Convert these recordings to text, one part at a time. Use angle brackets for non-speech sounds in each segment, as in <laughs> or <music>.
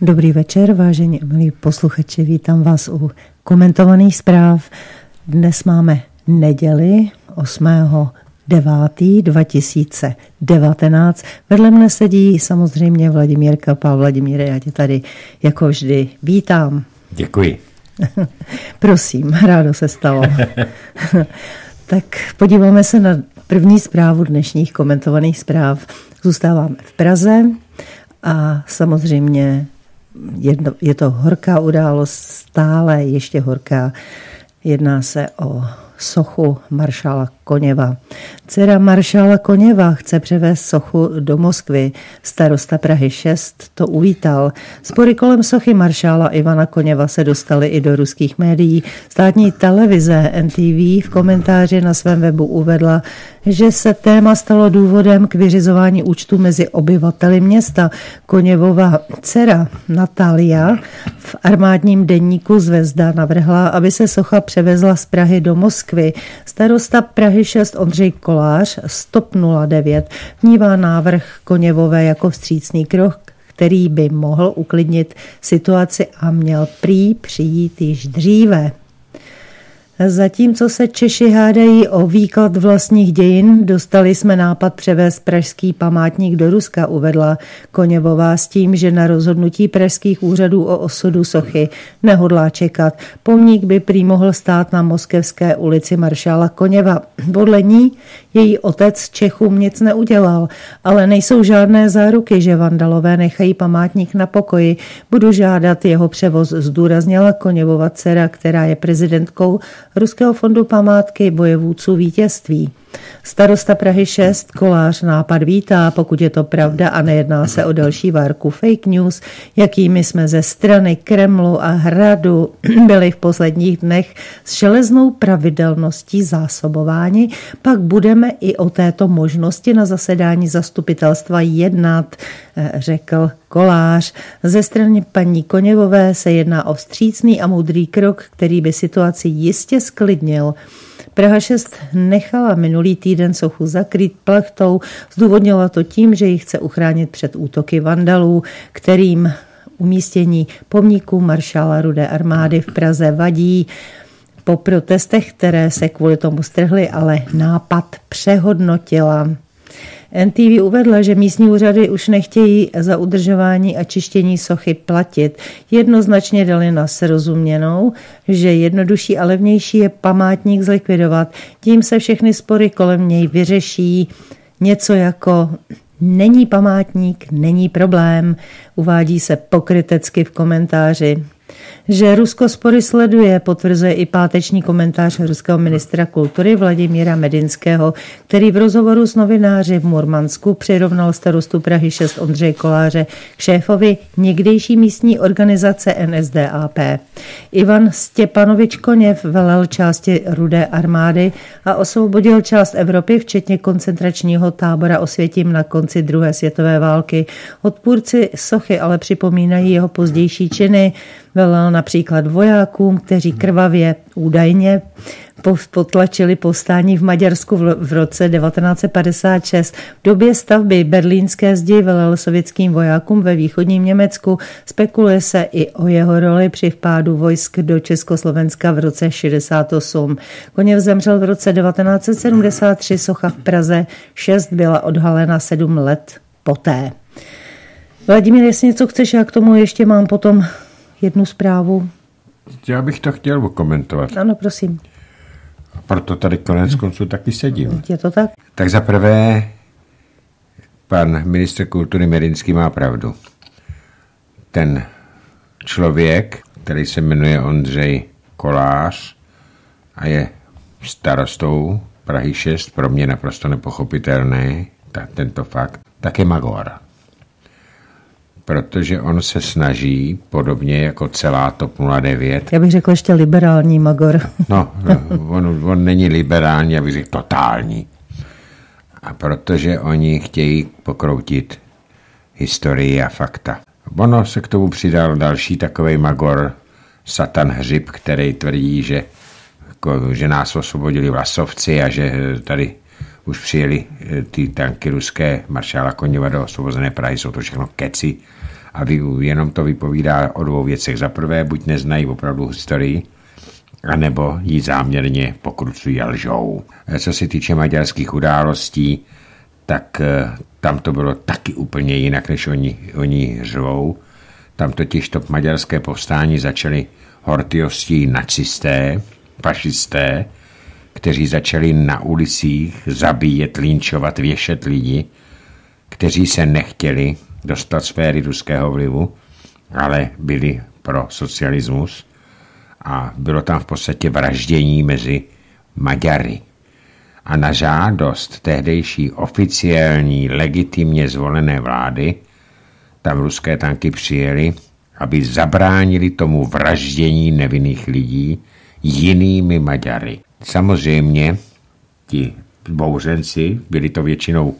Dobrý večer, vážení milí posluchači, vítám vás u komentovaných zpráv. Dnes máme neděli 8. 9. 2019. Vedle mne sedí samozřejmě Vladimír Kapal. Vladimíre, já tě tady jako vždy vítám. Děkuji. <laughs> Prosím, rádo se stalo. <laughs> tak podíváme se na první zprávu dnešních komentovaných zpráv. Zůstáváme v Praze a samozřejmě jedno, je to horká událost, stále ještě horká. Jedná se o sochu maršála Koněva. Dcera maršála Koněva chce převést sochu do Moskvy. Starosta Prahy 6 to uvítal. Spory kolem sochy maršála Ivana Koněva se dostaly i do ruských médií. Státní televize NTV v komentáři na svém webu uvedla, že se téma stalo důvodem k vyřizování účtu mezi obyvateli města. Koněvova dcera Natalia v armádním denníku Zvezda navrhla, aby se socha převezla z Prahy do Moskvy. Starosta Prahy 6 Ondřej Kolář Stop 09 vnívá návrh Koněvové jako vstřícný krok, který by mohl uklidnit situaci a měl prý přijít již dříve. Zatímco se Češi hádají o výklad vlastních dějin, dostali jsme nápad převést pražský památník do Ruska, uvedla Koněvová s tím, že na rozhodnutí pražských úřadů o osudu sochy nehodlá čekat. Pomník by prý mohl stát na Moskevské ulici maršála Koněva. Podle ní její otec Čechům nic neudělal, ale nejsou žádné záruky, že vandalové nechají památník na pokoji. Budu žádat jeho převoz, zdůraznila Koněvova dcera, která je prezidentkou Ruského fondu památky bojevůdců vítězství. Starosta Prahy 6 Kolář nápad vítá, pokud je to pravda a nejedná se o další várku fake news, jakými jsme ze strany Kremlu a Hradu <clears throat> byli v posledních dnech s železnou pravidelností zásobováni, pak budeme i o této možnosti na zasedání zastupitelstva jednat, eh, řekl Kolář. Ze strany paní Koněvové se jedná o vstřícný a moudrý krok, který by situaci jistě sklidnil. Praha 6 nechala minulý týden sochu zakrýt plachtou, zdůvodnila to tím, že ji chce uchránit před útoky vandalů, kterým umístění pomníků maršála Rudé armády v Praze vadí. Po protestech, které se kvůli tomu strhly, ale nápad přehodnotila. NTV uvedla, že místní úřady už nechtějí za udržování a čištění sochy platit. Jednoznačně dali na srozuměnou, že jednodušší a levnější je památník zlikvidovat. Tím se všechny spory kolem něj vyřeší. Něco jako není památník, není problém, uvádí se pokrytecky v komentáři. Že Rusko spory sleduje, potvrzuje i páteční komentář ruského ministra kultury Vladimíra Medinského, který v rozhovoru s novináři v Murmansku přirovnal starostu Prahy 6 Ondřej Koláře k šéfovi někdejší místní organizace NSDAP. Ivan Stěpanovič Koněv velel části Rudé armády a osvobodil část Evropy, včetně koncentračního tábora Osvětím na konci druhé světové války. Odpůrci Sochy ale připomínají jeho pozdější činy, velel například vojákům, kteří krvavě údajně potlačili povstání v Maďarsku v roce 1956. V době stavby berlínské zdi velel sovětským vojákům ve východním Německu. Spekuluje se i o jeho roli při vpádu vojsk do Československa v roce 68. Koněv zemřel v roce 1973, socha v Praze 6 byla odhalena 7 let poté. Vladimír, jestli něco chceš, já k tomu ještě mám potom jednu zprávu. Já bych to chtěl komentovat. Ano, prosím. A proto tady konec konců taky sedím. Je to tak? Tak za prvé, pan ministr kultury Medinský má pravdu. Ten člověk, který se jmenuje Ondřej Kolář a je starostou Prahy 6, pro mě naprosto nepochopitelný, ta, tento fakt, tak je Magor protože on se snaží, podobně jako celá TOP 09. Já bych řekl ještě liberální Magor. <laughs> no, on, on není liberální, já bych řekl totální. A protože oni chtějí pokroutit historii a fakta. Ono se k tomu přidal další takový Magor, Satan Hřib, který tvrdí, že, jako, že nás osvobodili vlasovci a že tady už přijeli eh, ty tanky ruské maršála Koněva do osvobozené Prahy, jsou to všechno keci A jenom to vypovídá o dvou věcech. Za prvé, buď neznají opravdu historii, anebo ji záměrně pokrucují a lžou. Co se týče maďarských událostí, tak eh, tam to bylo taky úplně jinak, než oni, oni řvou. Tam totiž to maďarské povstání začali hortiostí nacisté, fašisté, kteří začali na ulicích zabíjet, linčovat, věšet lidi, kteří se nechtěli dostat sféry ruského vlivu, ale byli pro socialismus a bylo tam v podstatě vraždění mezi Maďary. A na žádost tehdejší oficiální legitimně zvolené vlády tam ruské tanky přijeli, aby zabránili tomu vraždění nevinných lidí jinými Maďary. Samozřejmě ti bouřenci, byli to většinou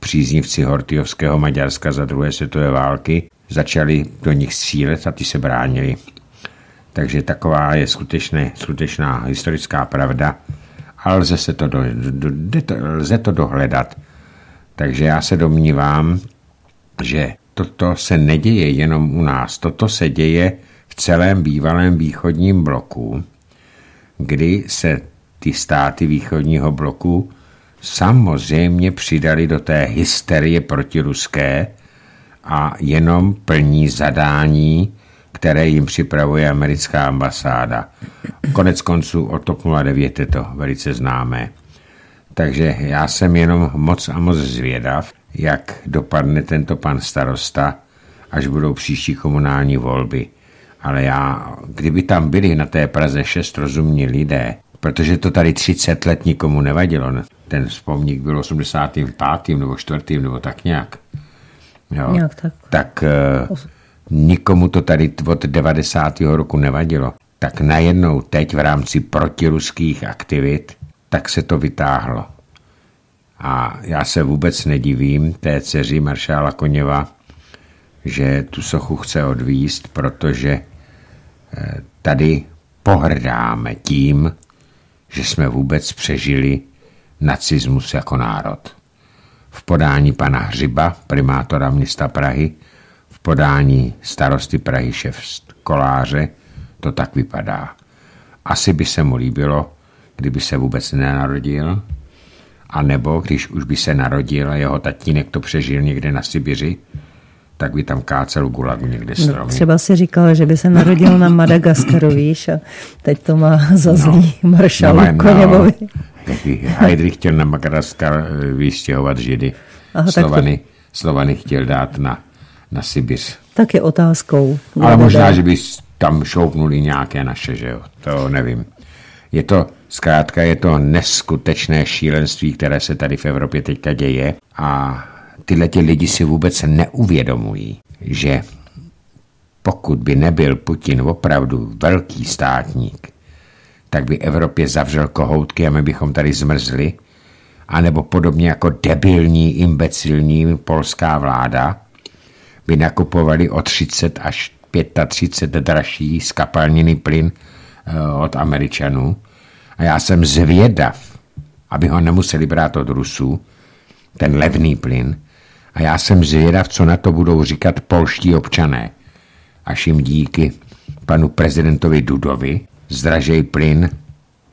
příznivci Hortyovského Maďarska za druhé světové války, začali do nich střílet a ty se bránili. Takže taková je skutečné, skutečná historická pravda a lze, se to, do, do, do, lze to dohledat. Takže já se domnívám, že toto se neděje jenom u nás, toto se děje v celém bývalém východním bloku, kdy se ty státy východního bloku samozřejmě přidali do té hysterie protiruské a jenom plní zadání, které jim připravuje americká ambasáda. Konec konců o TOP 09 je to velice známé. Takže já jsem jenom moc a moc zvědav, jak dopadne tento pan starosta, až budou příští komunální volby. Ale já, kdyby tam byli na té Praze šest rozumní lidé, protože to tady 30 let nikomu nevadilo, ten vzpomník byl 85. nebo 4. nebo tak nějak. Jo, nějak tak. Tak uh, nikomu to tady od 90. roku nevadilo. Tak najednou teď v rámci protiruských aktivit, tak se to vytáhlo. A já se vůbec nedivím té dceři maršála Koněva, že tu sochu chce odvíst, protože eh, tady pohrdáme tím, že jsme vůbec přežili nacismus jako národ. V podání pana Hřiba, primátora města Prahy, v podání starosty Prahy šef koláře, to tak vypadá. Asi by se mu líbilo, kdyby se vůbec nenarodil, a nebo když už by se narodil a jeho tatínek to přežil někde na Sibiři, tak by tam kácel gulagu někde stromy. No, třeba si říkal, že by se narodil na Madagaskaru, <laughs> víš, a teď to má za zlý no, maršalu no, Koněvovi. No, Heidrich chtěl na Madagaskar eh, vystěhovat židy. Aha, Slovany, to... Slovany chtěl dát na, na Sibiř. Tak je otázkou. Ale možná, že by tam šoupnuli nějaké naše, že jo, to nevím. Je to, zkrátka je to neskutečné šílenství, které se tady v Evropě teďka děje a tyhle ti lidi si vůbec neuvědomují, že pokud by nebyl Putin opravdu velký státník, tak by Evropě zavřel kohoutky a my bychom tady zmrzli, anebo podobně jako debilní, imbecilní polská vláda by nakupovali o 30 až 35 dražší skapalněný plyn eh, od Američanů. A já jsem zvědav, aby ho nemuseli brát od Rusů, ten levný plyn, a já jsem zvědav, co na to budou říkat polští občané. Až jim díky panu prezidentovi Dudovi zdražej plyn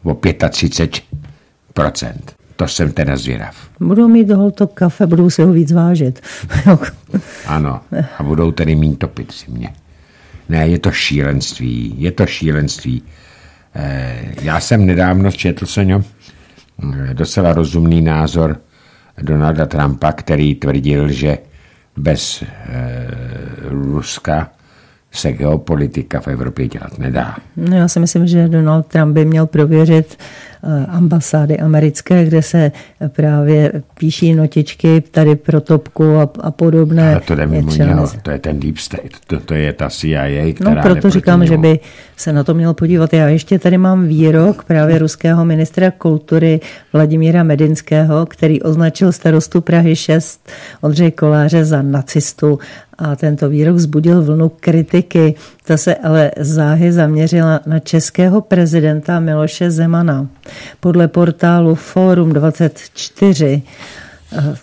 o 35%. To jsem teda zvědav. Budou mít to kafe, budou si ho víc vážit. <laughs> ano, a budou tedy mít topit si mě. Ne, je to šílenství, je to šílenství. Eh, já jsem nedávno četl, Soňo, eh, docela rozumný názor Donalda Trumpa, který tvrdil, že bez e, Ruska se geopolitika v Evropě dělat nedá. No já si myslím, že Donald Trump by měl prověřit ambasády americké, kde se právě píší notičky tady pro topku a, a podobné. Ale to jde mimo něho, to je ten deep state, to, to je ta CIA, která No proto říkám, němu. že by se na to měl podívat. Já ještě tady mám výrok právě ruského ministra kultury Vladimíra Medinského, který označil starostu Prahy 6 Ondřej Koláře za nacistu a tento výrok vzbudil vlnu kritiky. Ta se ale záhy zaměřila na českého prezidenta Miloše Zemana. Podle portálu Forum 24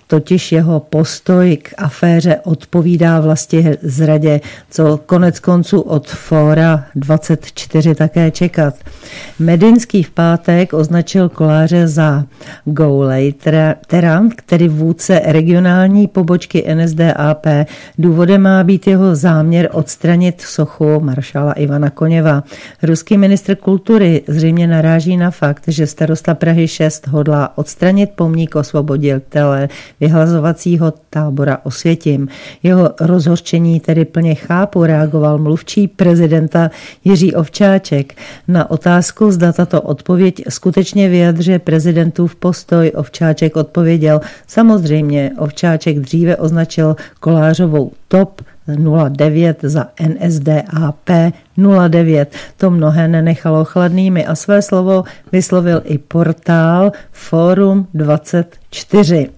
totiž jeho postoj k aféře odpovídá vlastně zradě, co konec konců od Fóra 24 také čekat. Medinský v pátek označil koláře za Goulejtera, který vůdce regionální pobočky NSDAP. Důvodem má být jeho záměr odstranit sochu maršála Ivana Koněva. Ruský ministr kultury zřejmě naráží na fakt, že starosta Prahy 6 hodlá odstranit pomník osvoboditele vyhlazovacího tábora Osvětím. Jeho rozhořčení tedy plně chápu, reagoval mluvčí prezidenta Jiří Ovčáček. Na otázku, zda tato odpověď skutečně vyjadřuje prezidentův postoj, Ovčáček odpověděl, samozřejmě Ovčáček dříve označil Kolářovou top 09 za NSDAP 09. To mnohé nenechalo chladnými a své slovo vyslovil i portál Forum 24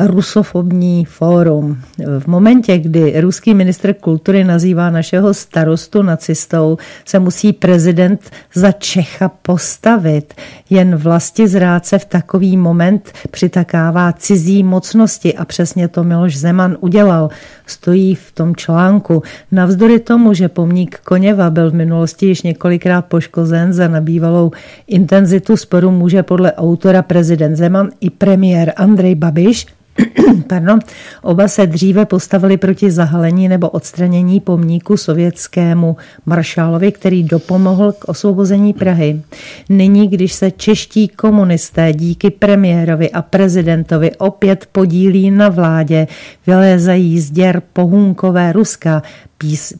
rusofobní fórum. V momentě, kdy ruský ministr kultury nazývá našeho starostu nacistou, se musí prezident za Čecha postavit. Jen vlasti zrádce v takový moment přitakává cizí mocnosti a přesně to Miloš Zeman udělal. Stojí v tom článku. Navzdory tomu, že pomník Koněva byl v minulosti již několikrát poškozen za nabývalou intenzitu sporu, může podle autora prezident Zeman i premiér Andrej Babiš <clears throat> Pardon, oba se dříve postavili proti zahalení nebo odstranění pomníku sovětskému maršálovi, který dopomohl k osvobození Prahy. Nyní, když se čeští komunisté díky premiérovi a prezidentovi opět podílí na vládě, vylézají z děr pohůnkové Ruska,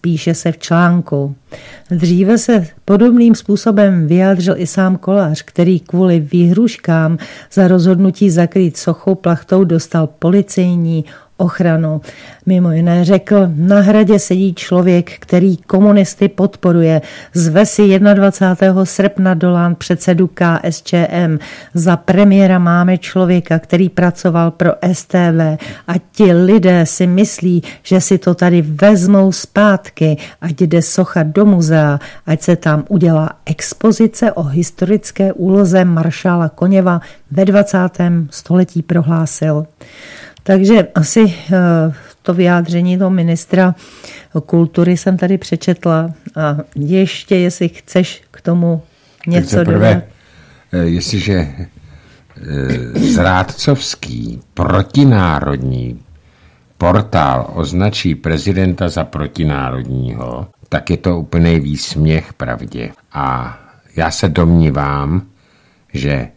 píše se v článku. Dříve se podobným způsobem vyjádřil i sám Kolář, který kvůli výhruškám za rozhodnutí zakrýt sochou plachtou dostal policejní ochranu. Mimo jiné řekl, na hradě sedí člověk, který komunisty podporuje. Zve si 21. srpna dolán předsedu KSČM. Za premiéra máme člověka, který pracoval pro STV a ti lidé si myslí, že si to tady vezmou zpátky, ať jde socha do muzea, ať se tam udělá expozice o historické úloze maršála Koněva ve 20. století prohlásil. Takže asi eh, to vyjádření toho ministra kultury jsem tady přečetla a ještě, jestli chceš k tomu něco prvé, dodat. Eh, jestliže eh, zrádcovský protinárodní portál označí prezidenta za protinárodního, tak je to úplný výsměch pravdě. A já se domnívám, že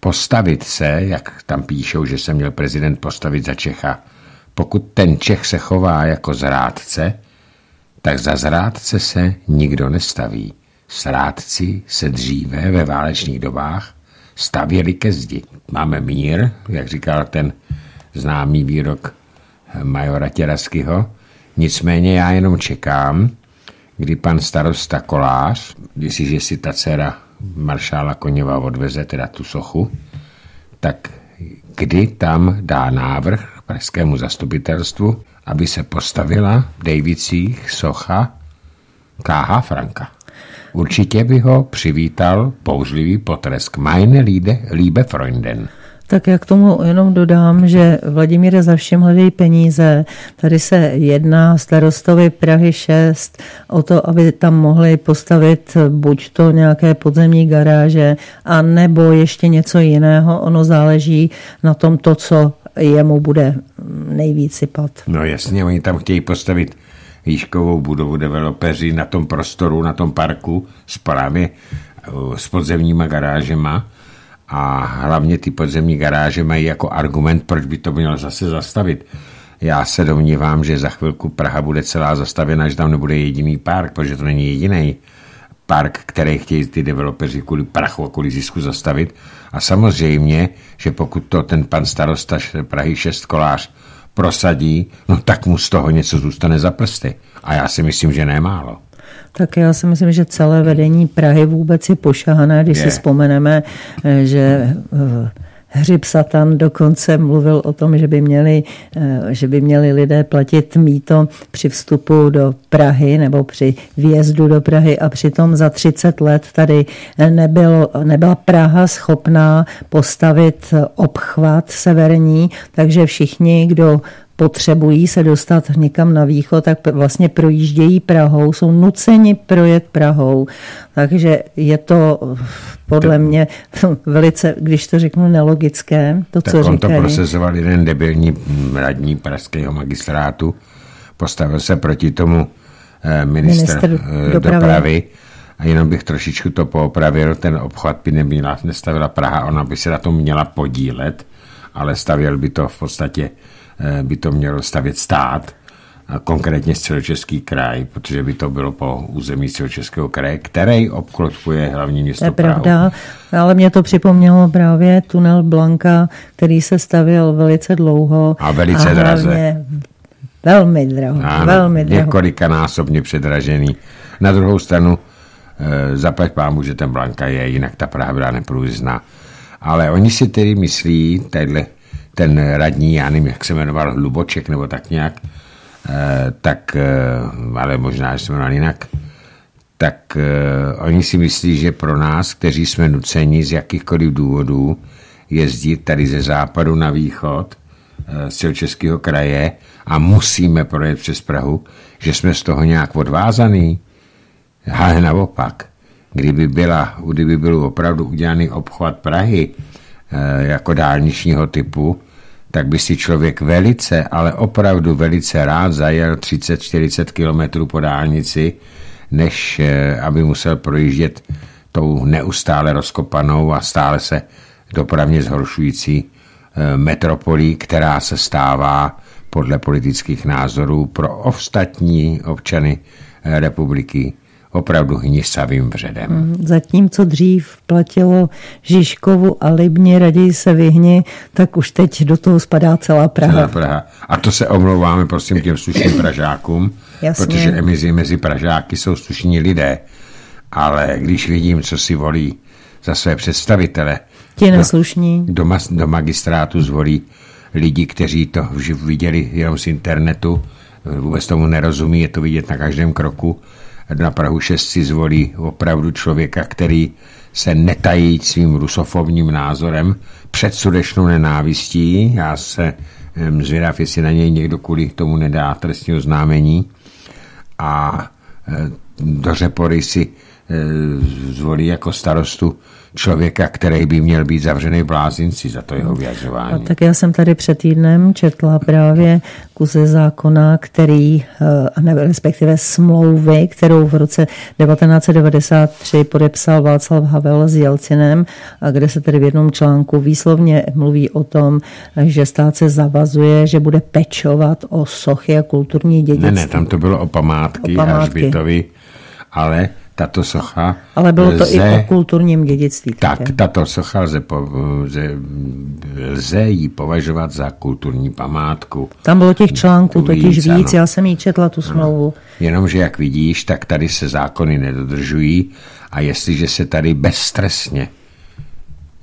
postavit se, jak tam píšou, že se měl prezident postavit za Čecha, pokud ten Čech se chová jako zrádce, tak za zrádce se nikdo nestaví. Zrádci se dříve ve válečných dobách stavěli ke zdi. Máme mír, jak říkal ten známý výrok majora Těraskyho. Nicméně já jenom čekám, kdy pan starosta Kolář, jestliže si ta dcera maršála Koněva odveze teda tu sochu, tak kdy tam dá návrh pražskému zastupitelstvu, aby se postavila v Dejvicích socha K.H. Franka. Určitě by ho přivítal použlivý potresk. Meine Liebe Freunden. Tak já k tomu jenom dodám, že Vladimíra za všem hledají peníze. Tady se jedná starostovi Prahy 6 o to, aby tam mohli postavit buď to nějaké podzemní garáže, a nebo ještě něco jiného. Ono záleží na tom to, co jemu bude nejvíc sypat. No jasně, oni tam chtějí postavit výškovou budovu developeři na tom prostoru, na tom parku s právě s podzemníma garážema a hlavně ty podzemní garáže mají jako argument, proč by to mělo zase zastavit. Já se domnívám, že za chvilku Praha bude celá zastavěna, že tam nebude jediný park, protože to není jediný park, který chtějí ty developeři kvůli prachu a kvůli zisku zastavit. A samozřejmě, že pokud to ten pan starosta Prahy 6 kolář prosadí, no tak mu z toho něco zůstane za prsty. A já si myslím, že nemálo tak já si myslím, že celé vedení Prahy vůbec je pošahané, když je. si vzpomeneme, eh, že eh, Hřib Satan dokonce mluvil o tom, že by, měli, eh, že by měli lidé platit míto při vstupu do Prahy nebo při výjezdu do Prahy a přitom za 30 let tady nebyl, nebyla Praha schopná postavit obchvat severní, takže všichni, kdo potřebují se dostat někam na východ, tak vlastně projíždějí Prahou, jsou nuceni projet Prahou. Takže je to podle mě <laughs> velice, když to řeknu, nelogické, to, tak co on říkají. to procesoval jeden debilní radní pražského magistrátu, postavil se proti tomu eh, minister, Ministr eh, dopravy. dopravy a jenom bych trošičku to poopravil, ten obchvat by neměla, nestavila Praha, ona by se na tom měla podílet, ale stavěl by to v podstatě, eh, by to měl stavět stát, a konkrétně středočeský kraj, protože by to bylo po území středočeského kraje, který obklopuje hlavní město To je Prahu. pravda, ale mě to připomnělo právě tunel Blanka, který se stavěl velice dlouho. A velice a draze. Velmi draho, Ano, velmi draho. několikanásobně předražený. Na druhou stranu, e, zaplať pámu, že ten Blanka je, jinak ta Praha byla neprůzná. Ale oni si tedy myslí, tenhle, ten radní, já nevím, jak se jmenoval, Hluboček nebo tak nějak, e, tak, e, ale možná, že se jmenoval jinak, tak e, oni si myslí, že pro nás, kteří jsme nuceni z jakýchkoliv důvodů jezdit tady ze západu na východ, z českého kraje a musíme projet přes Prahu, že jsme z toho nějak odvázaný. Ale naopak, kdyby, byla, kdyby byl opravdu udělaný obchvat Prahy jako dálničního typu, tak by si člověk velice, ale opravdu velice rád zajel 30-40 kilometrů po dálnici, než eh, aby musel projíždět tou neustále rozkopanou a stále se dopravně zhoršující eh, metropolí, která se stává podle politických názorů pro ostatní občany eh, republiky opravdu hnisavým vředem. Zatímco dřív platilo Žižkovu a Libni, raději se vyhni, tak už teď do toho spadá celá Praha. Celá Praha. A to se omlouváme prosím těm slušným Pražákům, <clears throat> Jasně. protože mezi, mezi Pražáky jsou slušní lidé. Ale když vidím, co si volí za své představitele, Ti neslušní. do, mas- do magistrátu zvolí lidi, kteří to viděli jenom z internetu, vůbec tomu nerozumí, je to vidět na každém kroku. Na Prahu 6 si zvolí opravdu člověka, který se netají svým rusofobním názorem před sudečnou nenávistí. Já se zvědav, jestli na něj někdo kvůli tomu nedá trestní oznámení. A e, do Řepory si e, zvolí jako starostu člověka, který by měl být zavřený v blázinci za to jeho A vyjadřování. tak já jsem tady před týdnem četla právě kuze zákona, který, eh, ne, respektive smlouvy, kterou v roce 1993 podepsal Václav Havel s Jelcinem, a kde se tedy v jednom článku výslovně mluví o tom, že stát se zavazuje, že bude pečovat o sochy a kulturní dědictví. Ne, ne, tam to bylo o památky, O památky. a hřbitovi, ale tato socha Ale bylo to lze, i o kulturním dědictví. tak, také. tato socha lze, po, lze, lze ji považovat za kulturní památku. Tam bylo těch článků Víc, totiž víc, ano. já jsem jí četla tu smlouvu. Jenomže, jak vidíš, tak tady se zákony nedodržují a jestliže se tady bezstresně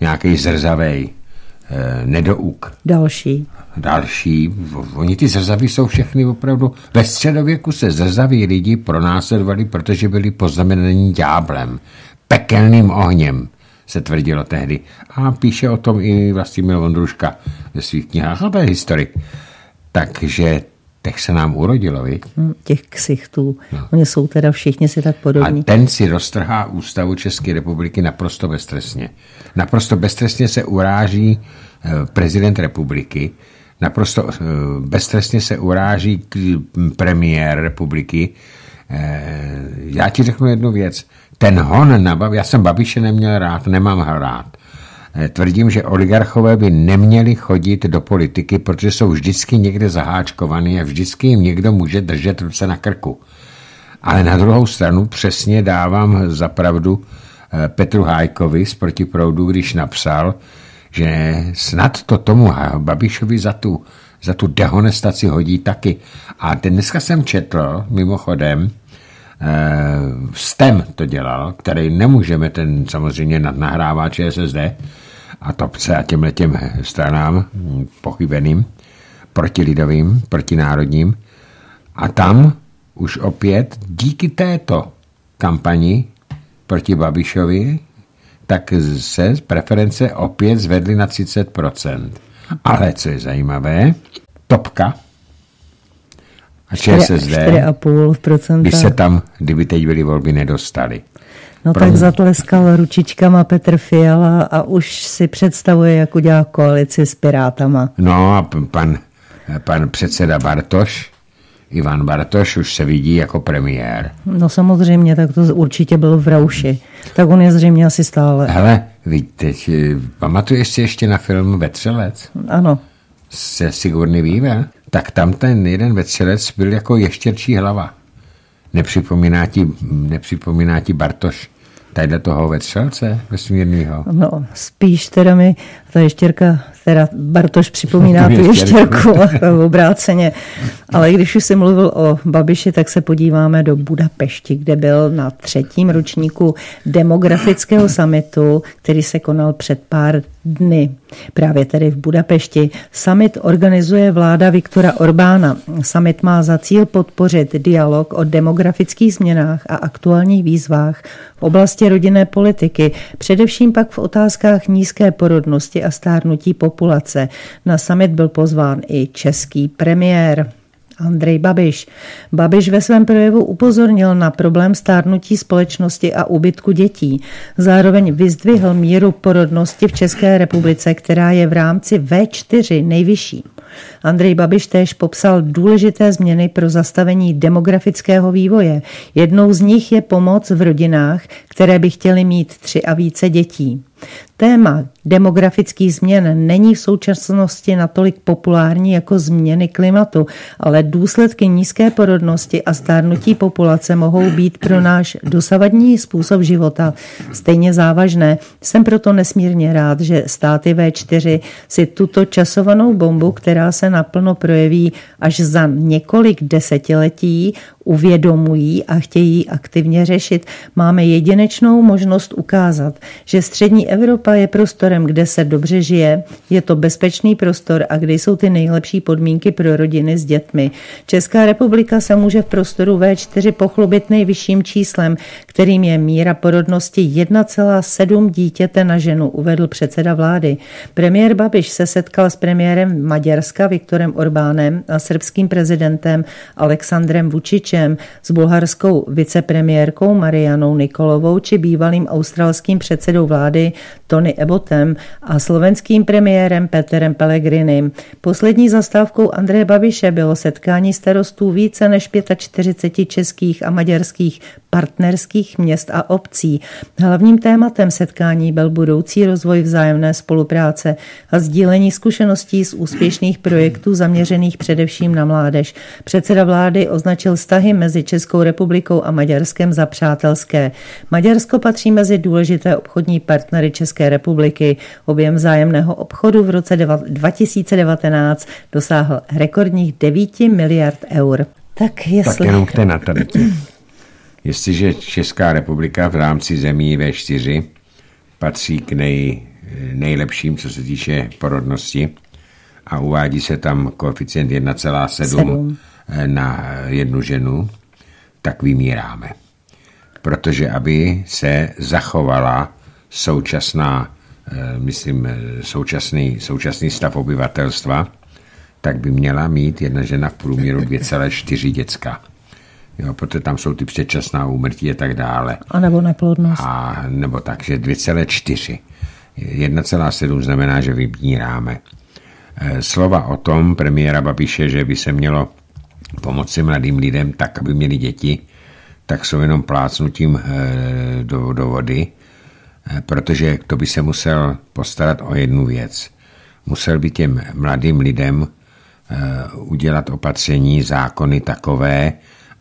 nějaký zrzavej nedouk Další. další, oni ty zrzavy jsou všechny opravdu, ve středověku se zrzaví lidi pronásledovali, protože byli poznamenaní ďáblem, pekelným ohněm, se tvrdilo tehdy. A píše o tom i Vlastimil Vondruška ve svých knihách, a to je historik. Takže tak se nám urodilo, viď? Hm, těch ksichtů. No. Oni jsou teda všichni si tak podobní. A ten si roztrhá ústavu České republiky naprosto beztrestně. Naprosto beztrestně se uráží eh, prezident republiky, naprosto eh, beztrestně se uráží premiér republiky. Eh, Já ti řeknu jednu věc. Ten hon na Babi, já jsem Babiše neměl rád, nemám ho rád. Eh, Tvrdím, že oligarchové by neměli chodit do politiky, protože jsou vždycky někde zaháčkovaný a vždycky jim někdo může držet ruce na krku. Ale na druhou stranu přesně dávám za pravdu eh, Petru Hájkovi z Protiproudu, když napsal, že snad to tomu Babišovi za tu, za tu dehonestaci hodí taky. A dneska jsem četl, mimochodem, eh, STEM to dělal, který nemůžeme ten samozřejmě nad- nahrává ČSSD, a Topce a těmhle těm stranám pochybeným, protilidovým, protinárodním. A tam už opět díky této kampani proti Babišovi, tak se preference opět zvedly na 30%. Ale co je zajímavé, Topka a ČSSD by se tam, kdyby teď byly volby, nedostali. No Pro... tak zatleskal ručičkama Petr Fiala a už si představuje, jak udělá koalici s Pirátama. No a pan, pan předseda Bartoš, Ivan Bartoš už se vidí jako premiér. No samozřejmě, tak to určitě byl v Rauši. Tak on je zřejmě asi stále. Hele, víte, pamatuješ si ještě na film Vetřelec? Ano. Se Sigurny Weaver? Tak tam ten jeden vetřelec byl jako ještěrčí hlava. Nepřipomíná ti, nepřipomíná ti Bartoš tadyhle toho vetřelce vesmírného? No, spíš teda mi ta ještěrka teda Bartoš připomíná <laughs> tu ještěrku <laughs> obráceně. Ale když už jsem mluvil o Babiši, tak se podíváme do Budapešti, kde byl na třetím ročníku demografického samitu, který se konal před pár dny. Právě tedy v Budapešti. Summit organizuje vláda Viktora Orbána. Summit má za cíl podpořit dialog o demografických změnách a aktuálních výzvách v oblasti rodinné politiky, především pak v otázkách nízké porodnosti a stárnutí populace. Na summit byl pozván i český premiér. Andrej Babiš. Babiš ve svém projevu upozornil na problém stárnutí společnosti a úbytku dětí. Zároveň vyzdvihl míru porodnosti v České republice, která je v rámci V4 nejvyšší. Andrej Babiš též popsal důležité změny pro zastavení demografického vývoje. Jednou z nich je pomoc v rodinách, které by chtěly mít tři a více dětí. Téma demografických změn není v současnosti natolik populární jako změny klimatu, ale důsledky nízké porodnosti a stárnutí populace mohou být pro náš dosavadní způsob života stejně závažné. Jsem proto nesmírně rád, že státy V4 si tuto časovanou bombu, která se naplno projeví až za několik desetiletí, uvědomují a chtějí aktivně řešit. Máme jedinečnou možnost ukázat, že střední Evropa je prostorem, kde se dobře žije, je to bezpečný prostor a kde jsou ty nejlepší podmínky pro rodiny s dětmi. Česká republika se může v prostoru V4 pochlubit nejvyšším číslem, kterým je míra porodnosti 1,7 dítěte na ženu, uvedl předseda vlády. Premiér Babiš se setkal s premiérem Maďarska Viktorem Orbánem a srbským prezidentem Alexandrem Vučičem, s bulharskou vicepremiérkou Marianou Nikolovou či bývalým australským předsedou vlády Tony Ebotem a slovenským premiérem Peterem Pellegrinem. Poslední zastávkou Andreje Babiše bylo setkání starostů více než 45 českých a maďarských partnerských měst a obcí. Hlavním tématem setkání byl budoucí rozvoj vzájemné spolupráce a sdílení zkušeností z úspěšných projektů zaměřených především na mládež. Předseda vlády označil vztahy mezi Českou republikou a Maďarskem za přátelské. Maďarsko patří mezi důležité obchodní partnery České republiky. Objem vzájemného obchodu v roce 2019 dosáhl rekordních 9 miliard eur. Tak, jestli... tak jenom k té natalitě. Jestliže Česká republika v rámci zemí V4 patří k nej, nejlepším, co se týče porodnosti, a uvádí se tam koeficient 1,7 na jednu ženu, tak vymíráme. Protože aby se zachovala současná, eh, myslím, současný, současný stav obyvatelstva, tak by měla mít jedna žena v průměru 2,4 děcka. Jo, protože tam jsou ty předčasná úmrtí a tak dále. A nebo neplodnost. A nebo tak, že 2,4. 1,7 znamená, že vybíráme. Eh, slova o tom premiéra Babiše, že by se mělo pomoci mladým lidem tak, aby měli děti, tak jsou jenom plácnutím eh, do, do vody, eh, protože to by se musel postarat o jednu věc. Musel by těm mladým lidem udělat opatření, zákony takové,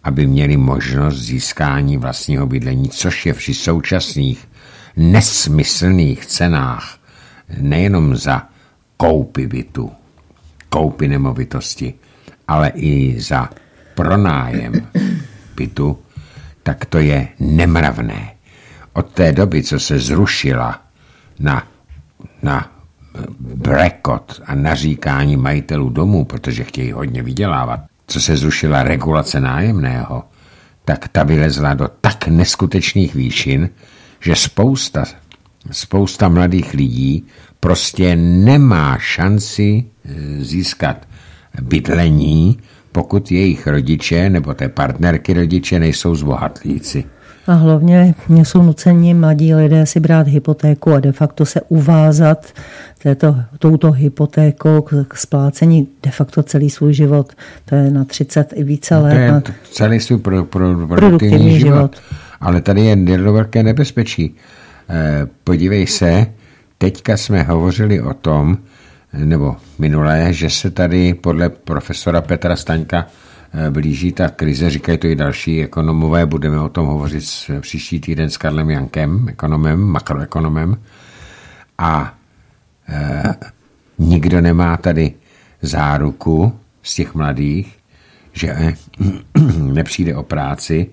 aby měli možnost získání vlastního bydlení, což je při současných nesmyslných cenách nejenom za koupy bytu, koupy nemovitosti, ale i za pronájem bytu, tak to je nemravné. Od té doby, co se zrušila na na brekot a naříkání majitelů domů, protože chtějí hodně vydělávat, co se zrušila regulace nájemného, tak ta vylezla do tak neskutečných výšin, že spousta, spousta mladých lidí prostě nemá šanci eh, získat bydlení, pokud jejich rodiče nebo té partnerky rodiče nejsou zbohatlíci. A hlavně jsou nuceni mladí lidé si brát hypotéku a de facto se uvázat této, touto hypotékou k, k splácení de facto celý svůj život. To je na 30 i více let. To je celý svůj pro, pro, produktivní, produktivní život. život. Ale tady je jedno velké nebezpečí. Eh, podívej se, teďka jsme hovořili o tom, nebo minulé, že se tady podle profesora Petra Staňka blíží ta krize, říkají to i další ekonomové, budeme o tom hovořit příští týden s Karlem Jankem, ekonomem, makroekonomem. A e, nikdo nemá tady záruku z těch mladých, že <clears throat> nepřijde o práci,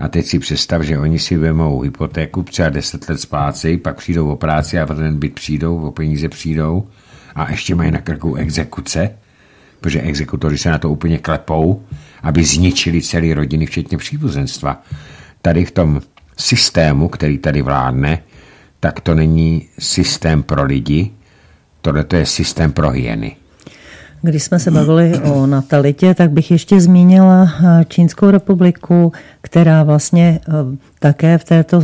a teď si představ, že oni si vemou hypotéku, třeba 10 let splácejí, pak přijdou o práci a ten byt přijdou, o peníze přijdou a ještě mají na krku exekuce protože exekutory se na to úplně klepou, aby zničili celé rodiny, včetně příbuzenstva. Tady v tom systému, který tady vládne, tak to není systém pro lidi, tohle to je systém pro hyeny. Když jsme se bavili o natalitě, tak bych ještě zmínila eh, Čínskou republiku, která vlastně eh, také v této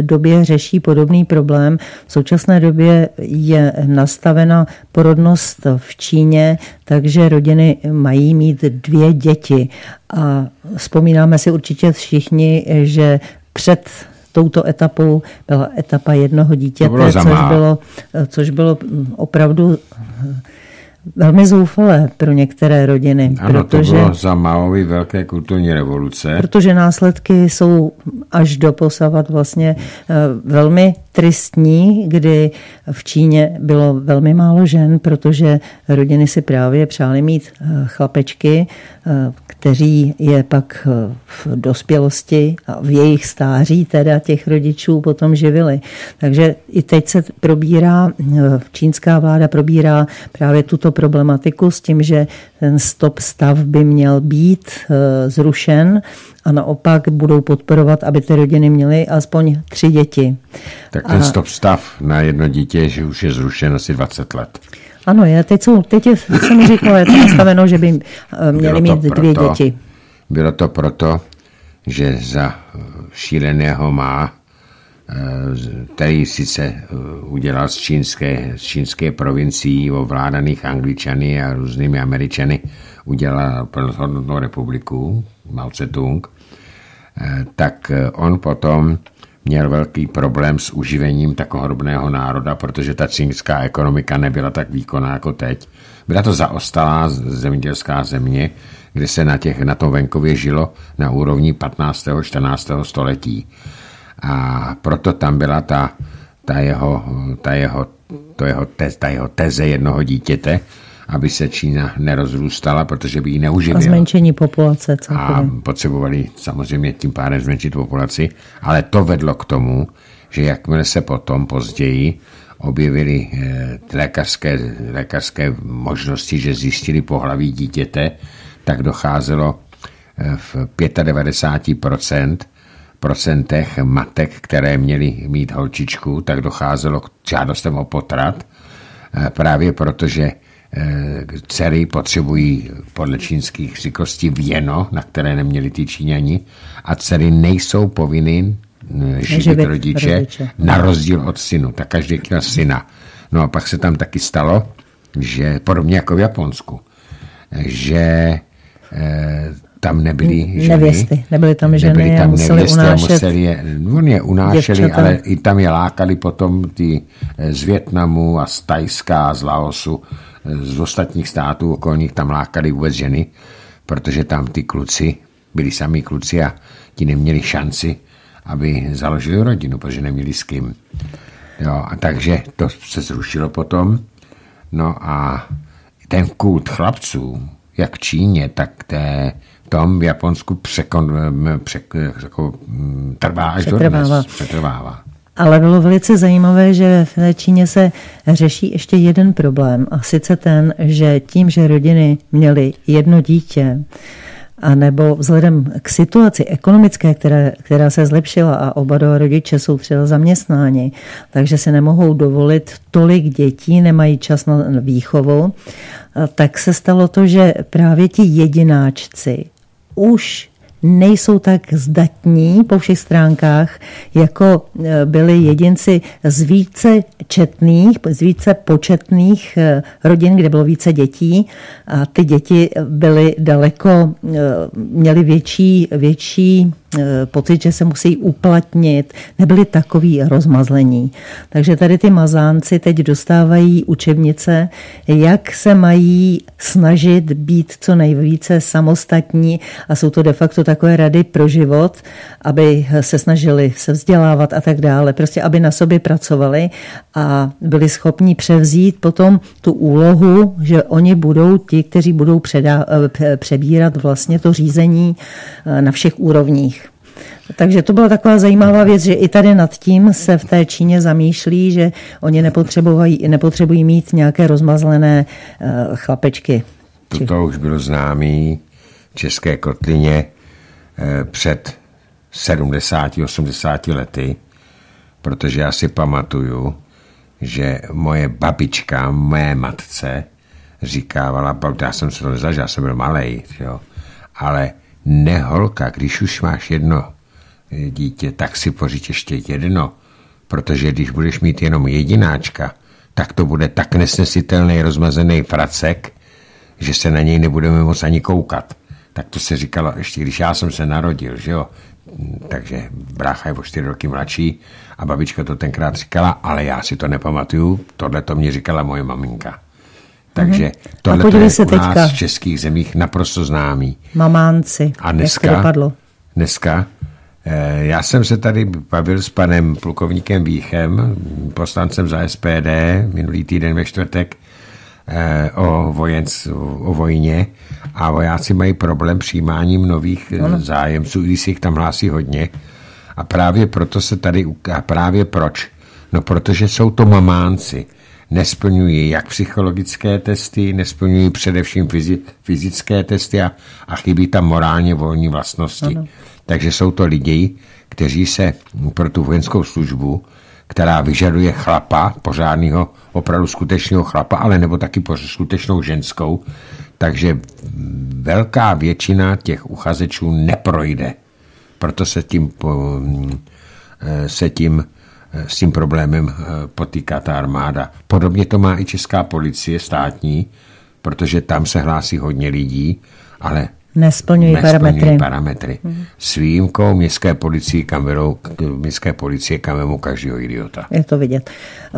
době řeší podobný problém. V současné době je nastavena porodnost v Číně, takže rodiny mají mít dvě děti. A vzpomínáme si určitě všichni, že před touto etapou byla etapa jednoho dítěte, bylo což, bylo, eh, což bylo opravdu velmi zoufalé pro některé rodiny. Ano, protože, to bylo za Maovi velké kulturní revoluce. Protože následky jsou až do posavat vlastně eh, velmi tristní, kdy v Číně bylo velmi málo žen, protože rodiny si právě přáli mít eh, chlapečky, kteří je pak eh, v dospělosti a v jejich stáří teda těch rodičů potom živili. Takže i teď se probírá, čínská vláda probírá právě tuto problematiku s tím, že ten stop stav by měl být zrušen a naopak budou podporovat, aby ty rodiny měly aspoň tři děti. Tak ten a... stop stav na jedno dítě, že už je zrušen asi 20 let. Ano, je, teď, jsou, teď je, se mi říkalo, je to <clears throat> nastaveno, že by eh, měli mít proto, dvě děti. Bylo to proto, že za eh, šíleného má, eh, který sice udělal z čínské, z čínské provincií ovládaných angličany a různými američany, udělal plnohodnotnou republiku, Mao Tse-tung, tak on potom měl velký problém s uživením takového národa, protože ta čínská ekonomika nebyla tak výkonná jako teď. Byla to zaostalá zemědělská země, kde se na, těch, na tom venkově žilo na úrovni 15. 14. století. A proto tam byla ta, ta jeho, ta jeho, to jeho, tez, ta jeho teze jednoho dítěte, aby se Čína nerozrůstala, protože by ji neuživila. A zmenšení populace celkově. A potřebovali samozřejmě tím pádem zmenšit populaci, ale to vedlo k tomu, že jakmile se potom později objevily eh, lékařské, lékařské možnosti, že zjistili pohlaví dítěte, tak docházelo eh, v 95% procentech matek, které měly mít holčičku, tak docházelo k žádostem o potrat, eh, právě protože dcery potřebují podle čínských zvyklostí věno, na které neměli ty Číňani, a dcery nejsou povinny eh, živit rodiče, rodiče, na rozdíl od synu. Tak každý chtěl syna. No a pak se tam taky stalo, že podobně jako v Japonsku, že eh, tam nebyly ženy. Nevěsty, nebyly tam ženy nebyly tam museli nevěsty unášet. Museli je, on je unášeli, děvčata. ale i tam je lákali potom ty z Větnamu a z Tajska a z Laosu z ostatních států okolních tam lákali vůbec ženy, protože tam ty kluci byli sami kluci a ti neměli šanci, aby založili rodinu, protože neměli s kým. Jo, a takže to se zrušilo potom. No a ten kult chlapců, jak v Číně, tak té, v tom v Japonsku překon, přek, jako, trvá až do dnes. Přetrvává. Ale bylo velice zajímavé, že v Číně se řeší ještě jeden problém, a sice ten, že tím, že rodiny měly jedno dítě, a nebo vzhledem k situaci ekonomické, které, která se zlepšila a oba dva rodiče jsou třeba zaměstnáni, takže si nemohou dovolit tolik dětí, nemají čas na výchovu, tak se stalo to, že právě ti jedináčci už nejsou tak zdatní po všech stránkách, jako e, byli jedinci z více četných, z více početných e, rodin, kde bylo více dětí. A ty děti byly daleko, e, měly větší, větší Eh, pocit, že se musí uplatnit, nebyli takový rozmazlení. Takže tady ty mazánci teď dostávají učebnice, jak se mají snažit být co nejvíce samostatní a jsou to de facto takové rady pro život, aby se snažili se vzdělávat a tak dále, prostě aby na sobě pracovali a byli schopni převzít potom tu úlohu, že oni budou ti, kteří budou předá, eh, přebírat vlastně to řízení eh, na všech úrovních. Takže to byla taková zajímavá věc, že i tady nad tím se v té Číně zamýšlí, že oni nepotřebují, nepotřebují mít nějaké rozmazlené uh, chlapečky. Toto už bylo známý v České kotlině eh, před 70-80 lety, protože já si pamatuju, že moje babička, mé matce, říkávala, já jsem se to nezažil, já jsem byl malý, ale neholka, když už máš jedno dítě, tak si pořiď ještě jedno, protože když budeš mít jenom jedináčka, tak to bude tak nesnesitelný rozmazený fracek, že se na něj nebudeme moc ani koukat. Tak to se říkalo ještě, když já jsem se narodil, že jo. Takže brácha je o čtyři roky mladší a babička to tenkrát říkala, ale já si to nepamatuju, tohle to mě říkala moje maminka. Takže mhm. tohle je se u teďka. nás v českých zemích naprosto známý. Mamánci, a dneska, jak to dopadlo? Dneska já jsem se tady bavil s panem plukovníkem Víchem, poslancem za SPD, minulý týden ve čtvrtek, eh, o, vojenc, o vojně a vojáci mají problém přijímáním nových eh, ano. zájemců, když si jich tam hlásí hodně. A právě proto se tady, a právě proč? No protože jsou to mamánci. Nesplňují jak psychologické testy, nesplňují především fyzické testy a, a chybí tam morálně volní vlastnosti. Ano. Takže jsou to lidi, kteří se pro tu vojenskou službu, která vyžaduje chlapa, pořádného, opravdu skutečného chlapa, ale nebo taky skutečnou ženskou, takže velká většina těch uchazečů neprojde. Proto se tím, se tím s tím problémem potýká ta armáda. Podobně to má i česká policie státní, protože tam se hlásí hodně lidí, ale nesplňují, nesplňují parametry. parametry. Hmm. S výjimkou městské policie, kam vedou, městské policie, kam vemu každého idiota. Je to vidět.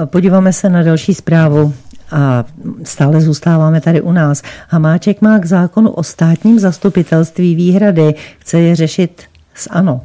Podíváme se na další zprávu. A stále zůstáváme tady u nás. Hamáček má k zákonu o státním zastupitelství výhrady. Chce je řešit s ANO.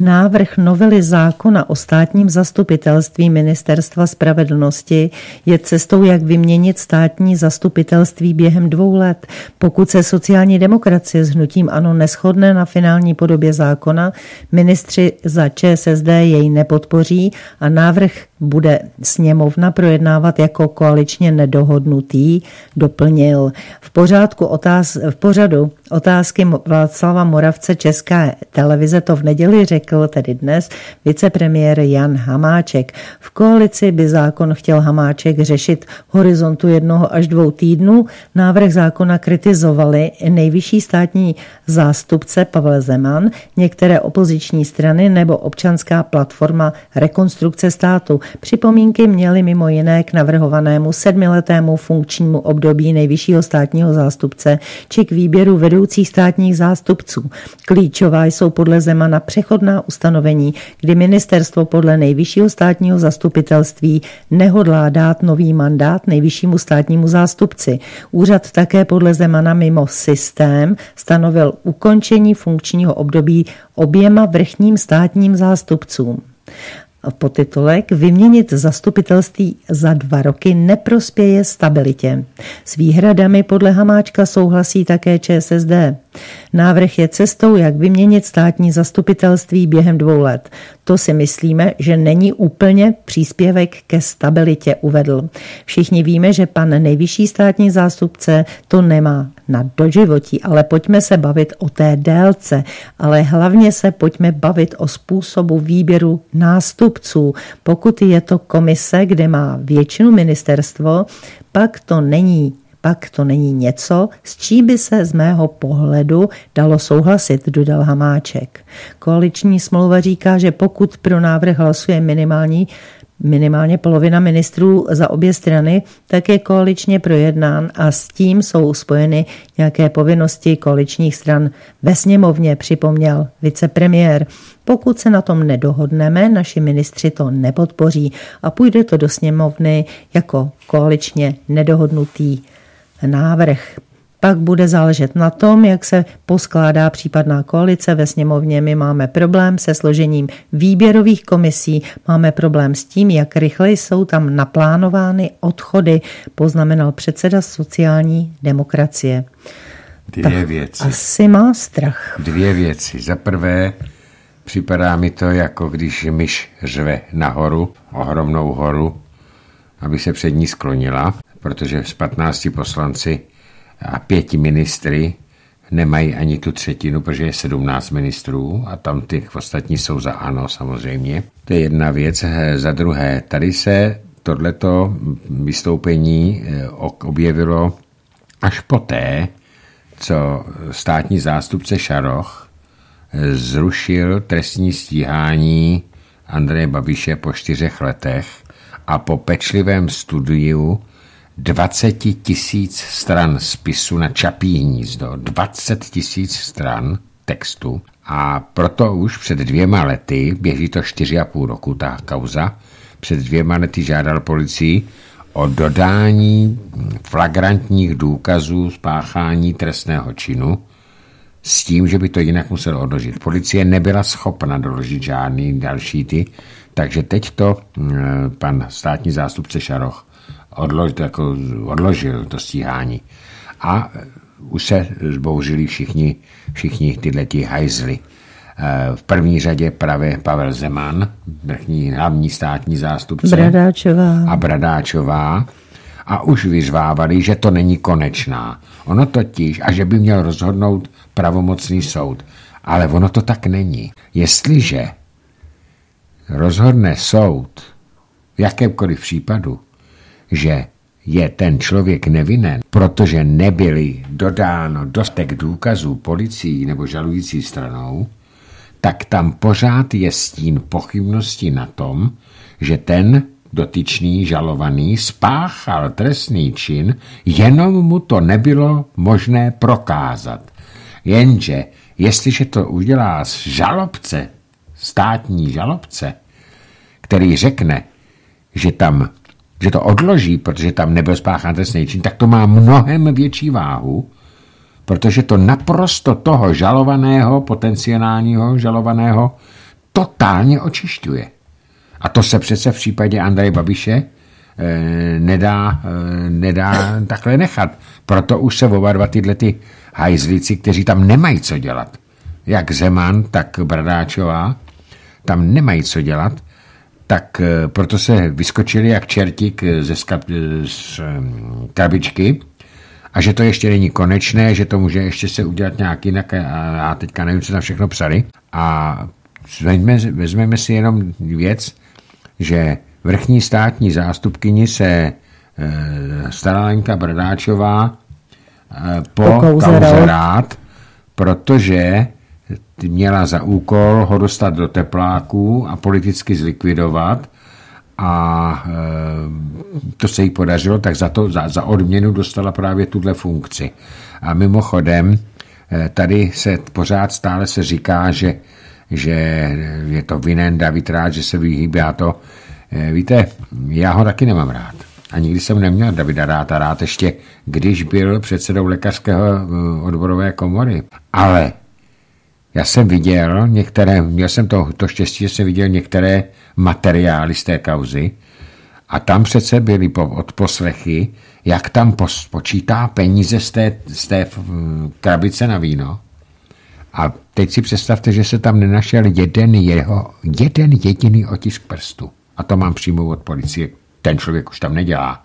Návrh novely zákona o státním zastupitelství Ministerstva spravedlnosti je cestou, jak vyměnit státní zastupitelství během dvou let. Pokud se sociální demokracie s hnutím ANO neschodne na finální podobě zákona, ministři za ČSSD jej nepodpoří a návrh bude sněmovna projednávat jako koaličně nedohodnutý, doplnil. V, pořádku otáz, v pořadu otázky Václava Moravce České televize to v neděli řekl, tedy dnes, vicepremiér Jan Hamáček. V koalici by zákon chtěl Hamáček řešit horizontu jednoho až dvou týdnů. Návrh zákona kritizovali nejvyšší státní zástupce Pavel Zeman, některé opoziční strany nebo občanská platforma Rekonstrukce státu. Připomínky měly mimo jiné k navrhovanému sedmiletému funkčnímu období nejvyššího státního zástupce či k výběru vedoucích státních zástupců. Klíčová jsou podle Zemana přechodná ustanovení, kdy ministerstvo podle nejvyššího státního zastupitelství nehodlá dát nový mandát nejvyššímu státnímu zástupci. Úřad také podle Zemana mimo systém stanovil ukončení funkčního období oběma vrchním státním zástupcům podtitulek Vyměnit zastupitelství za dva roky neprospěje stabilitě. S výhradami podle Hamáčka souhlasí také ČSSD. Návrh je cestou, jak vyměnit státní zastupitelství během dvou let. To si myslíme, že není úplně příspěvek ke stabilitě, uvedl. Všichni víme, že pan nejvyšší státní zástupce to nemá na doživotí, ale pojďme se bavit o té délce, ale hlavně se pojďme bavit o způsobu výběru nástupců. Pokud je to komise, kde má většinu ministerstvo, pak to není pak to není něco, s čím by se z mého pohledu dalo souhlasit, dodal Hamáček. Koaliční smlouva říká, že pokud pro návrh hlasuje minimální minimálně polovina ministrů za obě strany, tak je koaličně projednán a s tím jsou spojeny nějaké povinnosti koaličních stran. Ve sněmovně připomněl vicepremiér. Pokud se na tom nedohodneme, naši ministři to nepodpoří a půjde to do sněmovny jako koaličně nedohodnutý návrh. Pak bude záležet na tom, jak se poskládá případná koalice ve sněmovně. My máme problém se složením výběrových komisí, máme problém s tím, jak rychle jsou tam naplánovány odchody, poznamenal předseda sociální demokracie. Dvě tak věci. Asi má strach. Dvě věci. Za prvé, připadá mi to, jako když myš řve nahoru, ohromnou horu, aby se před ní sklonila, protože z 15 poslanci a pěti ministry nemají ani tu třetinu, protože je 17 ministrů a tam ty ostatní jsou za ano samozřejmě. To je jedna věc. Za druhé, tady se tohleto vystoupení eh, objevilo až poté, co státní zástupce Šaroch eh, zrušil trestní stíhání Andreje Babiše po čtyřech letech a po pečlivém studiu 20 tisíc stran spisu na Čapí hnízdo, 20 tisíc stran textu a proto už před dvěma lety, běží to 4,5 roku ta kauza, před dvěma lety žádal policii o dodání flagrantních důkazů spáchání trestného činu s tím, že by to jinak musel odložit. Policie nebyla schopna doložit žádný další ty, takže teď to mm, pan státní zástupce Šaroch odlož, jako odložil to stíhání. A už se zbouřili všichni, všichni tyhle ti hajzly. Eh, v první řadě právě Pavel Zeman, vrchní hlavní státní zástupce. Bradáčová. A Bradáčová. A už vyřvávali, že to není konečná. Ono totiž, a že by měl rozhodnout pravomocný soud. Ale ono to tak není. Jestliže rozhodne soud v jakémkoliv případu, že je ten člověk nevinen, protože nebyly dodáno dostek důkazů policií nebo žalující stranou, tak tam pořád je stín pochybnosti na tom, že ten dotyčný žalovaný spáchal trestný čin, jenom mu to nebylo možné prokázat. Jenže jestliže to udělá žalobce, státní žalobce, který řekne, že tam že to odloží, protože tam nebyl spáchán trestný čin, tak to má mnohem větší váhu, protože to naprosto toho žalovaného, potenciálního žalovaného, totálně očišťuje. A to se přece v případě Andreje Babiše e, nedá, e, nedá takhle nechat. Proto už se oba dva tyhle ty hajzlici, kteří tam nemají co dělat, jak Zeman, tak Bradáčová, tam nemají co dělat, tak eh, proto se vyskočili jak čertík ze skap, z krabičky a že to ještě není konečné, že to může ještě se udělat nějak jinak a já teďka nevím, co na všechno psali. A vezmeme, vezmeme si jenom věc, že vrchní státní zástupkyni se stará Lenka Bradáčová e, po, po kauze rád, protože měla za úkol ho dostat do tepláků a politicky zlikvidovat a e, to se jí podařilo, tak za, to, za, za odměnu dostala právě tuhle funkci. A mimochodem, e, tady se pořád stále se říká, že, že je to vinen David rád, že se vyhýbá to. E, víte, já ho taky nemám rád. A nikdy jsem neměl Davida a rád ještě, když byl předsedou lékařského odborové komory. Ale já jsem viděl některé, měl jsem to, to štěstí, že jsem viděl některé materiály z té kauzy a tam přece byly po, odposlechy, jak tam počítá peníze z té, z té krabice na víno. A teď si představte, že se tam nenašel jeden jeho, jeden jediný otisk prstu. A to mám přímo od policie. Ten člověk už tam nedělá,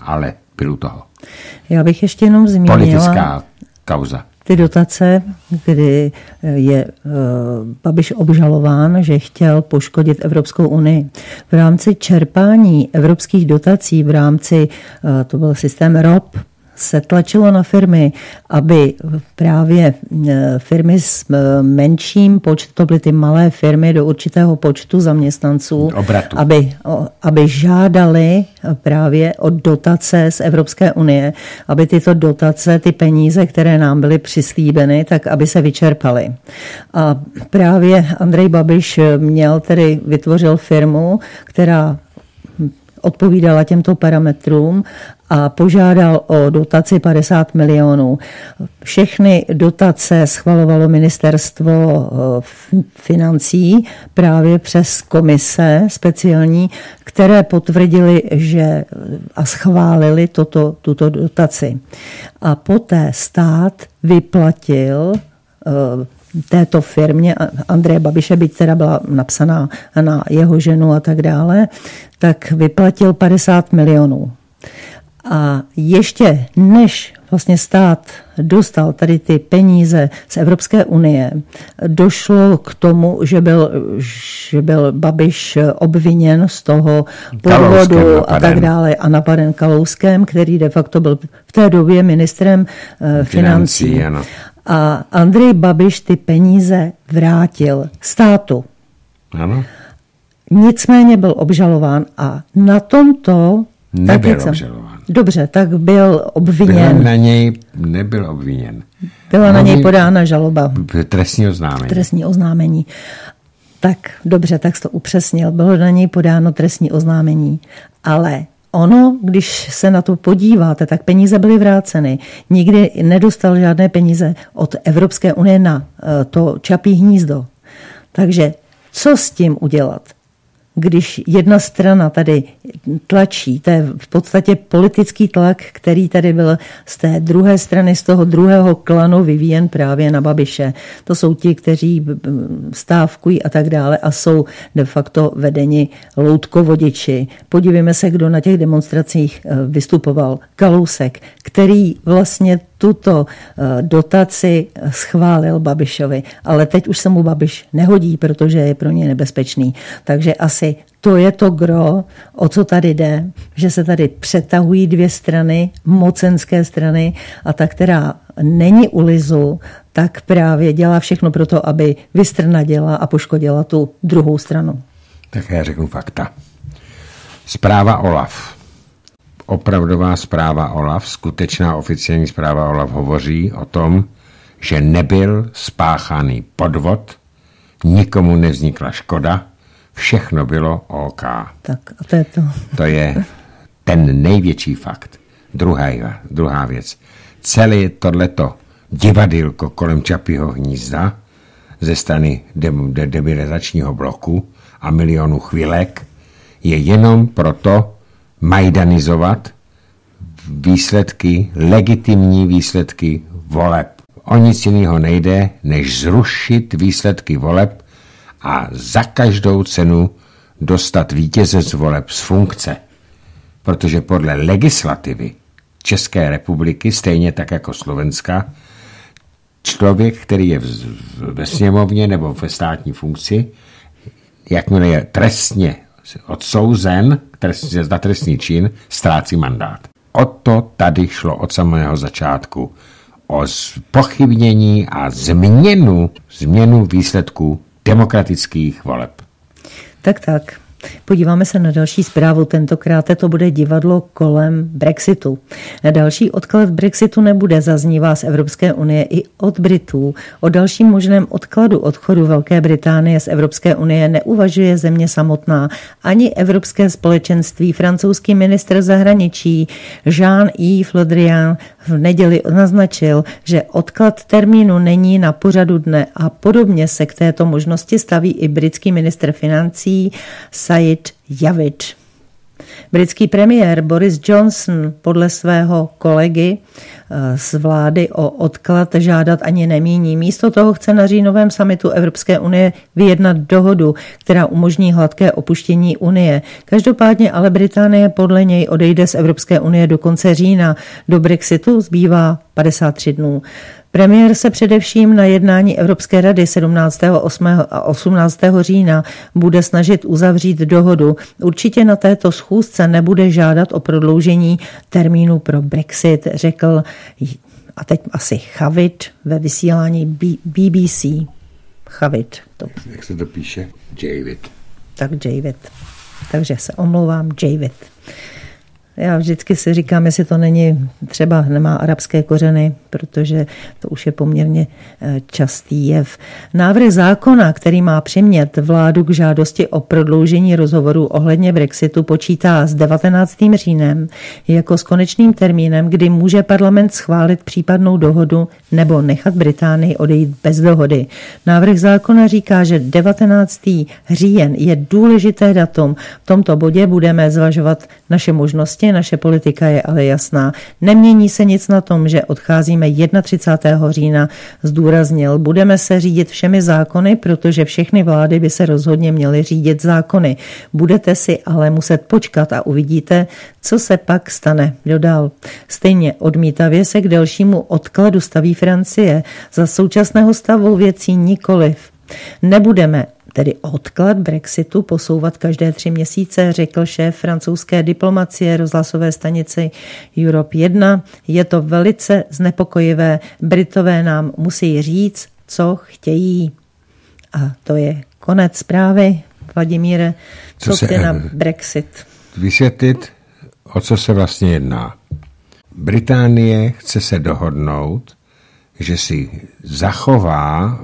ale byl u toho. Já bych ještě jenom zmínila... Politická kauza ty dotace, kdy je uh, Babiš obžalován, že chtěl poškodit Evropskou unii. V rámci čerpání evropských dotací, v rámci, uh, to byl systém ROP, se tlačilo na firmy, aby právě e, firmy s e, menším počtem, to byly ty malé firmy do určitého počtu zaměstnanců, aby, aby žádali právě o dotace z Evropské unie, aby tyto dotace, ty peníze, které nám byly přislíbeny, tak aby se vyčerpaly. A právě Andrej Babiš měl tedy, vytvořil firmu, která odpovídala těmto parametrům a požádal o dotaci 50 milionů. Všechny dotace schvalovalo ministerstvo eh, financí právě přes komise speciální, které potvrdili, že a schválili toto, tuto dotaci. A poté stát vyplatil eh, této firmě Andreje Babiše, byť teda byla napsaná na jeho ženu a tak dále, tak vyplatil 50 milionů. A ještě než vlastně stát dostal tady ty peníze z Evropské unie, došlo k tomu, že byl, že byl Babiš obviněn z toho podvodu a tak dále a napaden Kalouskem, který de facto byl v té době ministrem eh, financí. financí a Andrej Babiš ty peníze vrátil státu. Ano. Nicméně byl obžalován a na tomto... Nebyl obžalován. Dobře, tak byl obviněn. Byl na něj nebyl obviněn. Byla na něj podána žaloba. Trestní oznámení. Trestní oznámení. Tak dobře, tak to upřesnil. Bylo na něj podáno trestní oznámení. Ale ono, když se na to podíváte, tak peníze byly vráceny. Nikdy nedostal žádné peníze od Evropské unie na eh, to čapí hnízdo. Takže co s tím udělat? Když jedna strana tady tlačí, to je v podstatě politický tlak, který tady byl z té druhé strany, z toho druhého klanu vyvíjen právě na Babiše. To jsou ti, kteří stávkují a tak dále a jsou de facto vedeni loutkovodiči. Podívejme se, kdo na těch demonstracích eh, vystupoval. Kalousek, který vlastně tuto eh, dotaci schválil Babišovi, ale teď už se mu Babiš nehodí, protože je pro ně nebezpečný. Takže asi to je to gro, o co tady jde, že se tady přetahují dvě strany, mocenské strany a ta, která není u lizu, tak právě dělá všechno pro to, aby vystrnadila a poškodila tu druhou stranu. Tak já řeknu fakta. Zpráva OLAF opravdová zpráva OLAF, skutečná oficiální zpráva OLAF hovoří o tom, že nebyl spáchaný podvod, nikomu nevznikla škoda, všechno bylo OK. Tak a to je to. To je ten největší fakt. Druhá, druhá věc. Celé tohleto divadilko kolem Čapího hnízda ze strany debilizačního bloku a milionu chvílek je jenom proto, majdanizovat výsledky, legitimní výsledky voleb. O nic jiného nejde, než zrušit výsledky voleb a za každou cenu dostat vítěze z voleb z funkce. Protože podle legislativy České republiky, stejně tak jako Slovenska, člověk, který je ve sněmovně nebo ve státní funkci, jakmile je trestně odsouzen za trestný čin, ztrácí mandát. O to tady šlo od samého začátku. O pochybnění a změnu, změnu výsledků demokratických voleb. Tak, tak. Podíváme se na další zprávu. Tentokrát to bude divadlo kolem Brexitu. Další odklad Brexitu nebude, zaznívá z Evropské unie i od Britů. O dalším možném odkladu odchodu Velké Británie z Evropské unie neuvažuje země samotná ani Evropské společenství. Francouzský ministr zahraničí Jean-Yves Le Drian v neděli naznačil, že odklad termínu není na pořadu dne a podobně se k této možnosti staví i britský minister financí Said Javid. Britský premiér Boris Johnson podle svého kolegy z vlády o odklad žádat ani nemíní. Místo toho chce na říjnovém samitu Evropské unie vyjednat dohodu, která umožní hladké opuštění unie. Každopádně ale Británie podle něj odejde z Evropské unie do konce října. Do Brexitu zbývá 53 dnů. Premiér se především na jednání Evropské rady 17. 8. a 18. října bude snažit uzavřít dohodu. Určitě na této schůzce nebude žádat o prodloužení termínu pro Brexit, řekl a teď asi Chavit ve vysílání BBC. Chavit. To. Jak se to píše? Javid. Tak Javid. Takže se omlouvám, Javid. Já vždycky si říkám, jestli to není třeba nemá arabské kořeny, protože to už je poměrně eh, častý jev. Návrh zákona, který má přimět vládu k žádosti o prodloužení rozhovoru ohledně Brexitu, počítá s 19. říjnem jako s konečným termínem, kdy může parlament schválit případnou dohodu nebo nechat Británii odejít bez dohody. Návrh zákona říká, že 19. říjen je důležité datum. V tomto bodě budeme zvažovat naše možnosti Vlastně naše politika je ale jasná. Nemění se nic na tom, že odcházíme 31. října, zdůraznil. Budeme se řídit všemi zákony, protože všechny vlády by se rozhodně měly řídit zákony. Budete si ale muset počkat a uvidíte, co se pak stane, dodal. Stejně odmítavě se k dalšímu odkladu staví Francie. Za současného stavu věcí nikoliv. Nebudeme tedy odklad Brexitu posouvat každé tři měsíce, řekl šéf francouzské diplomacie rozhlasové stanice Europe 1. Je to velice znepokojivé. Britové nám musí říct, co chtějí. A to je konec zprávy. Vladimíre, co, co se, na Brexit? Vysvětlit, o co se vlastně jedná. Británie chce se dohodnout, že si zachová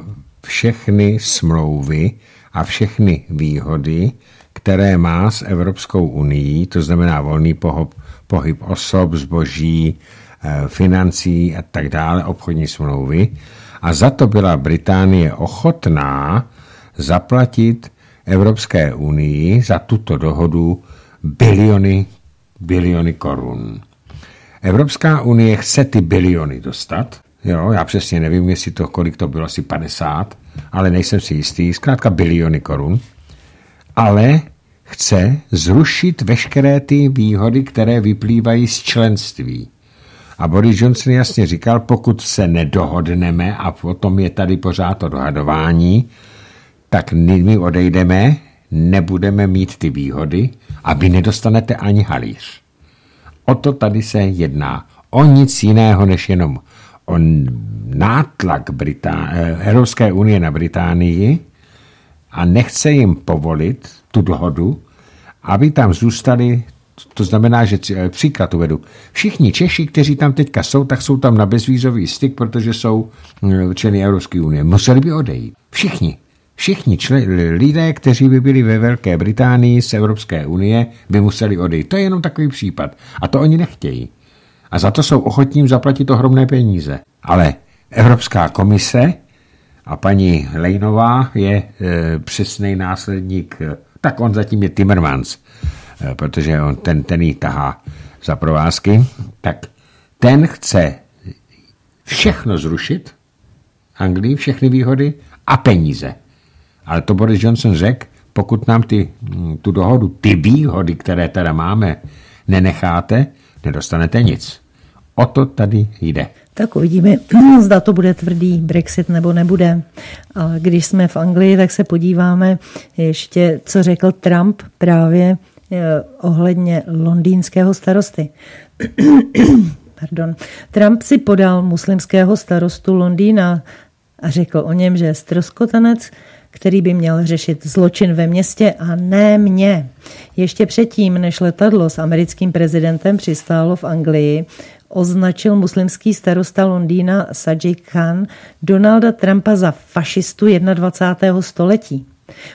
všechny smlouvy, a všechny výhody, které má s Evropskou unii, to znamená volný pohyb, pohyb osob, zboží, eh, financí a tak dále, obchodní smlouvy. A za to byla Británie ochotná zaplatit Evropské unii za tuto dohodu biliony, biliony korun. Evropská unie chce ty biliony dostat, jo, já přesně nevím, jestli to, kolik to bylo, asi 50, ale nejsem si jistý, zkrátka biliony korun, ale chce zrušit veškeré ty výhody, které vyplývají z členství. A Boris Johnson jasně říkal, pokud se nedohodneme a potom je tady pořád to dohadování, tak my odejdeme, nebudeme mít ty výhody a vy nedostanete ani halíř. O to tady se jedná. O nic jiného, než jenom o nátlak Britá- eh, Evropské unie na Británii a nechce jim povolit tu dohodu, aby tam zůstali, to znamená, že eh, příklad uvedu, všichni Češi, kteří tam teďka jsou, tak jsou tam na bezvízový styk, protože jsou eh, členy Evropské unie. Museli by odejít. Všichni. Všichni člen, lidé, kteří by byli ve Velké Británii z Evropské unie, by museli odejít. To je jenom takový případ. A to oni nechtějí. A za to jsou ochotní zaplatit ohromné peníze. Ale Evropská komise a paní Lejnová je e, přesný následník, e, tak on zatím je Timmermans, e, protože on ten, ten jí tahá za provázky, tak ten chce všechno zrušit, Anglii, všechny výhody a peníze. Ale to Boris Johnson řekl, pokud nám ty, tu dohodu, ty výhody, které teda máme, nenecháte, nedostanete nic. O to tady jde. Tak uvidíme, <clears throat> zda to bude tvrdý Brexit nebo nebude. A když jsme v Anglii, tak se podíváme ještě, co řekl Trump právě eh, ohledně londýnského starosty. <clears throat> Pardon. Trump si podal muslimského starostu Londýna a řekl o něm, že je stroskotanec, který by měl řešit zločin ve městě a ne mě. Ještě předtím, než letadlo s americkým prezidentem přistálo v Anglii, označil muslimský starosta Londýna Sajid Khan Donalda Trumpa za fašistu 21. století.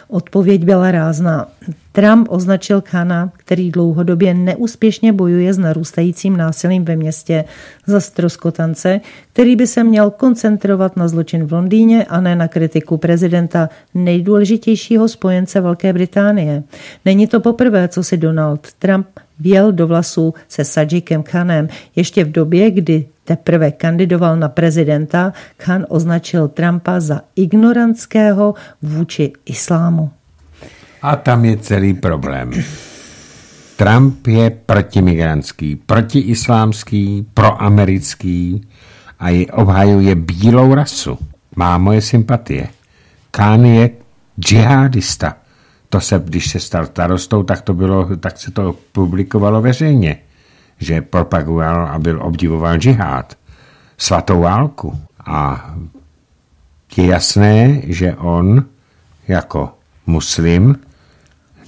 Odpověď byla rázná. Trump označil Kana, který dlouhodobě neúspěšně bojuje s narůstajícím násilím ve městě, za stroskotance, který by se měl koncentrovat na zločin v Londýně a ne na kritiku prezidenta nejdůležitějšího spojence Velké Británie. Není to poprvé, co si Donald Trump věl do vlasů se Sajikem Khanem. Ještě v době, kdy teprve kandidoval na prezidenta, Khan označil Trumpa za ignorantského vůči islámu. A tam je celý problém. Trump je protimigrantský, protiislámský, proamerický a je, obhajuje bílou rasu. Má moje sympatie. Khan je džihadista. To se, když se stal starostou, tak, to bylo, tak se to publikovalo veřejně, že propagoval a byl obdivoval džihad, svatou válku. A je jasné, že on jako muslim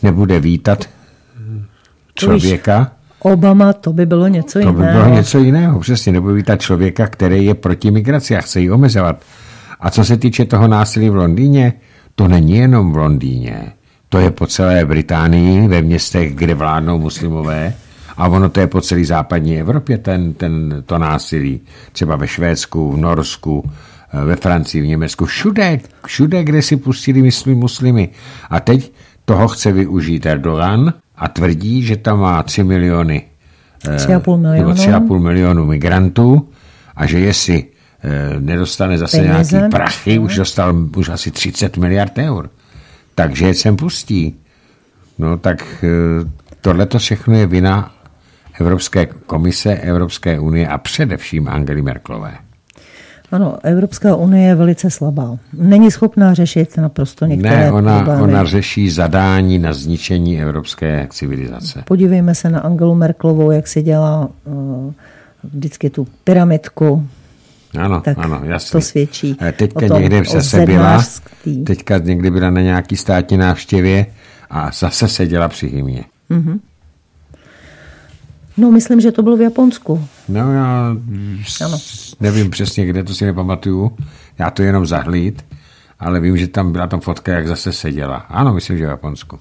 nebude vítat člověka. Obama, to by bylo něco jiného. To by bylo něco jiného, přesně. Nebude vítat člověka, který je proti migraci a chce ji omezovat. A co se týče toho násilí v Londýně, to není jenom v Londýně. To je po celé Británii, ve městech, kde vládnou muslimové. A ono to je po celé západní Evropě, ten, ten, to násilí. Třeba ve Švédsku, v Norsku, ve Francii, v Německu. Všude, všude, kde si pustili myslí muslimy. A teď toho chce využít Erdogan a tvrdí, že tam má 3 miliony 3,5 milionu. 3,5 milionu migrantů a že jestli eh, nedostane zase Peníze. nějaký prachy, už dostal už asi 30 miliard eur. Takže je sem pustí. No tak eh, tohle to všechno je vina Evropské komise, Evropské unie a především Angely Merklové. Ano, Evropská unie je velice slabá. Není schopná řešit naprosto některé ne, ona, problémy. ona řeší zadání na zničení evropské civilizace. Podívejme se na Angelu Merklovou, jak si dělá uh, vždycky tu pyramidku. Ano, tak ano, jasně. To svědčí Teďka o tom, někde zase byla, teďka někdy byla na nějaký státní návštěvě a zase seděla při hymně. Mm-hmm. No, myslím, že to bylo v Japonsku. No, já ano. nevím přesně, kde, to si nepamatuju. Já to jenom zahlíd, ale vím, že tam byla tam fotka, jak zase seděla. Ano, myslím, že v Japonsku.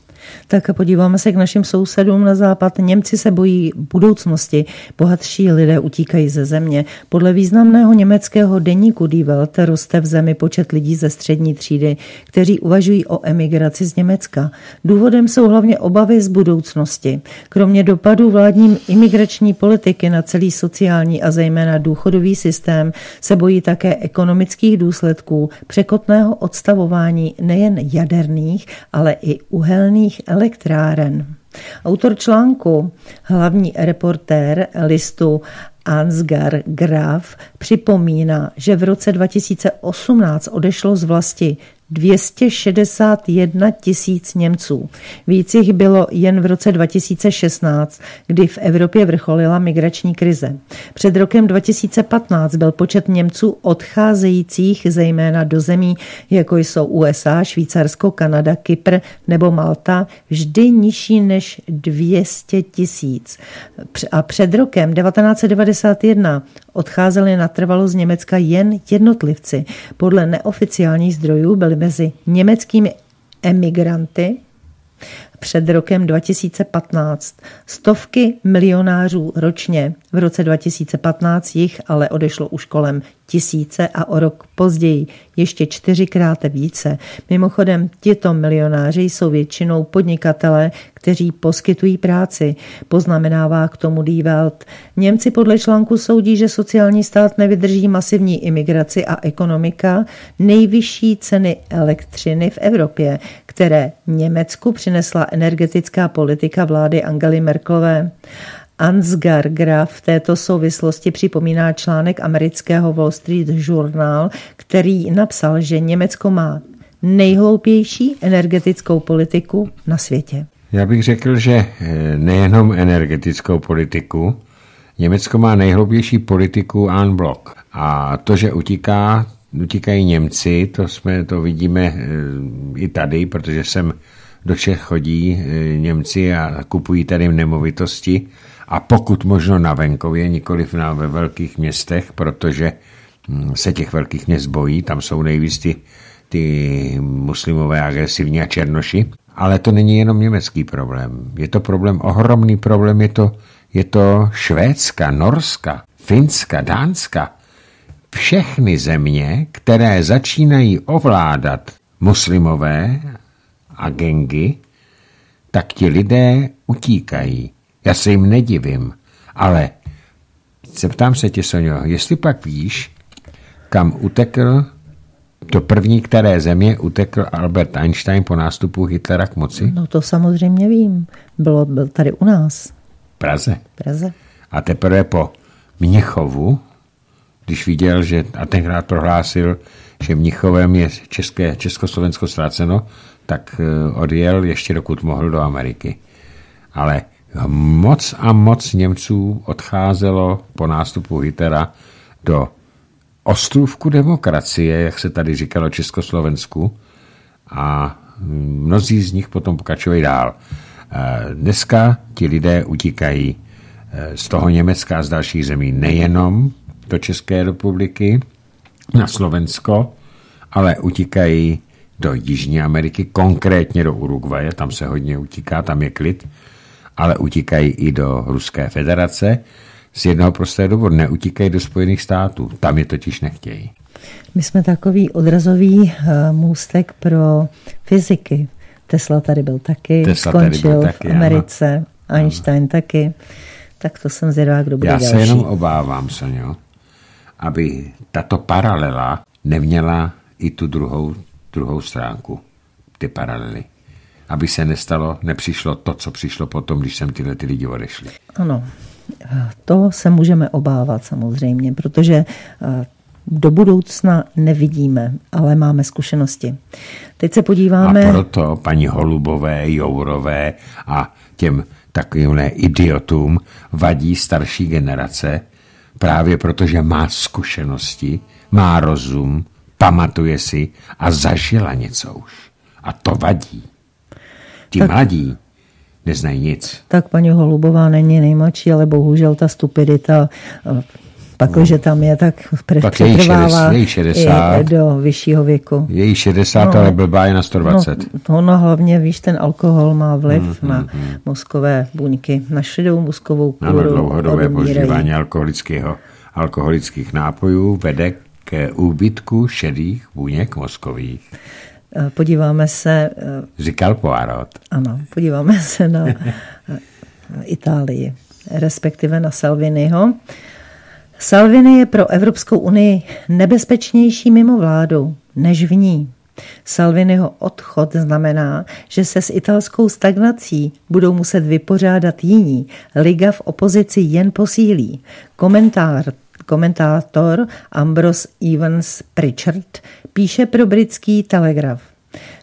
Tak podíváme se k našim sousedům na západ. Němci se bojí budoucnosti. Bohatší lidé utíkají ze země. Podle významného německého deníku Die Welt roste v zemi počet lidí ze střední třídy, kteří uvažují o emigraci z Německa. Důvodem jsou hlavně obavy z budoucnosti. Kromě dopadů vládní imigrační politiky na celý sociální a zejména důchodový systém se bojí také ekonomických důsledků překotného odstavování nejen jaderných, ale i uhelných elektráren. Autor článku, hlavní reportér listu Ansgar Graf připomíná, že v roce 2018 odešlo z vlasti 261 tisíc Němců. Víc jich bylo jen v roce 2016, kdy v Evropě vrcholila migrační krize. Před rokem 2015 byl počet Němců odcházejících zejména do zemí, jako jsou USA, Švýcarsko, Kanada, Kypr nebo Malta, vždy nižší než 200 tisíc. A před rokem 1991 odcházeli natrvalo z Německa jen jednotlivci. Podle neoficiálních zdrojů byli mezi německými emigranty před rokem 2015. Stovky milionářů ročně. V roce 2015 jich ale odešlo už kolem tisíce a o rok později ještě čtyřikrát více. Mimochodem, tito milionáři jsou většinou podnikatele, kteří poskytují práci, poznamenává k tomu Die Welt. Němci podle článku soudí, že sociální stát nevydrží masivní imigraci a ekonomika nejvyšší ceny elektřiny v Evropě, které Německu přinesla energetická politika vlády Angely Merkelové. Ansgar Graf v této souvislosti připomíná článek amerického Wall Street Journal, který napsal, že Německo má nejhloupější energetickou politiku na světě. Já bych řekl, že eh, nejenom energetickou politiku, Německo má nejhloupější politiku en bloc. A to, že utíká, utíkají Němci, to, jsme, to vidíme eh, i tady, protože sem do Čech chodí eh, Němci a kupují tady nemovitosti a pokud možno na venkově, nikoliv na, ve velkých městech, protože hm, se těch velkých měst bojí, tam jsou nejvíc ty, ty muslimové agresivní a černoši. Ale to není jenom německý problém. Je to problém, ohromný problém, je to, je to Švédska, Norska, Finska, Dánska. Všechny země, které začínají ovládat muslimové a gengy, tak ti lidé utíkají. Já se jim nedivím, ale zeptám se tě, Sonio, jestli pak víš, kam utekl do první které země utekl Albert Einstein po nástupu Hitlera k moci? No to samozřejmě vím. Bylo, byl tady u nás. Praze. Praze. A teprve po Mnichovu, když viděl, že a tenkrát prohlásil, že Mnichovem je České, Československo ztraceno, tak eh, odjel ještě dokud mohl do Ameriky. Ale moc a moc Němců odcházelo po nástupu Hitlera do ostrůvku demokracie, jak se tady říkalo Československu, a mnozí z nich potom pokračují dál. Eh, dneska ti lidé utíkají eh, z toho Německa a z dalších zemí nejenom do České republiky, na Slovensko, ale utíkají do Jižní Ameriky, konkrétně do Uruguaye, tam se hodně utíká, tam je klid, ale utíkají i do Ruské federace, z jednoho prostého důvodu. Neutíkají do Spojených států. Tam je totiž nechtějí. My jsme takový odrazový eh, můstek pro fyziky. Tesla tady byl taky, Tesla skončil byl taky, v Americe, ano. Einstein ano. taky. Tak to jsem zvědavá, kdo bude Já další. se jenom obávám, Sonio, aby tato paralela neměla i tu druhou, druhou stránku, ty paralely. Aby se nestalo, nepřišlo to, co přišlo potom, když jsem tyhle ty lidi odešli. Ano, to se můžeme obávat samozřejmě, protože eh, do budoucna nevidíme, ale máme zkušenosti. Teď se podíváme... A proto paní Holubové, Jourové a těm takovým idiotům vadí starší generace, právě protože má zkušenosti, má rozum, pamatuje si a zažila něco už. A to vadí. Ti tak, mladí neznají nic. Tak paní Holubová není nejmladší, ale bohužel ta stupidita eh, pak, no. že tam je, tak přetrvává její 60, i do vyššího věku. Její 60, no, ale blbá je na 120. No, no hlavně, víš, ten alkohol má vliv mm, na mm, mozkové buňky, na šedou mozkovou kůru. Ano, dlouhodobé požívání alkoholického, alkoholických nápojů vede k úbytku šedých buněk mozkových. Eh, podíváme se... Eh, Říkal Poirot. Ano, podíváme se na Itálii, respektive na Salviniho. Salvini je pro Evropskou unii nebezpečnější mimo vládu než v ní. Salviniho odchod znamená, že se s italskou stagnací budou muset vypořádat jiní. Liga v opozici jen posílí. Komentár komentátor Ambrose Evans Pritchard píše pro britský telegraf.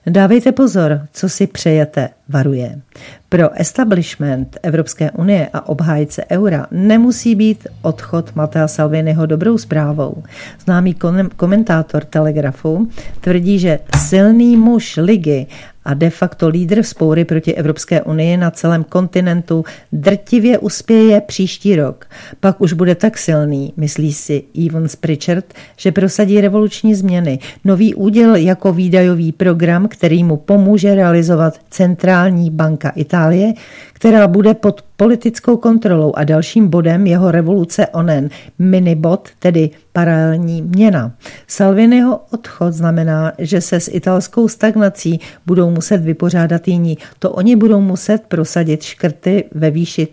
Dávejte pozor, co si přejete, varuje. Pro establishment Evropské unie a obhájce eura nemusí být odchod Matea Salviniho dobrou zprávou. Známý komentátor Telegrafu tvrdí, že silný muž ligy a de facto lídr spoury proti Evropské unii na celém kontinentu drtivě uspěje příští rok. Pak už bude tak silný, myslí si Evans Pritchard, že prosadí revoluční změny, nový úděl jako výdajový program, který mu pomůže realizovat Centrální banka Itálie, která bude pod politickou kontrolou a dalším bodem jeho revoluce onen minibot, tedy paralelní měna. Salviniho odchod znamená, že se s italskou stagnací budou muset vypořádat jiní. To oni budou muset prosadit škrty ve výši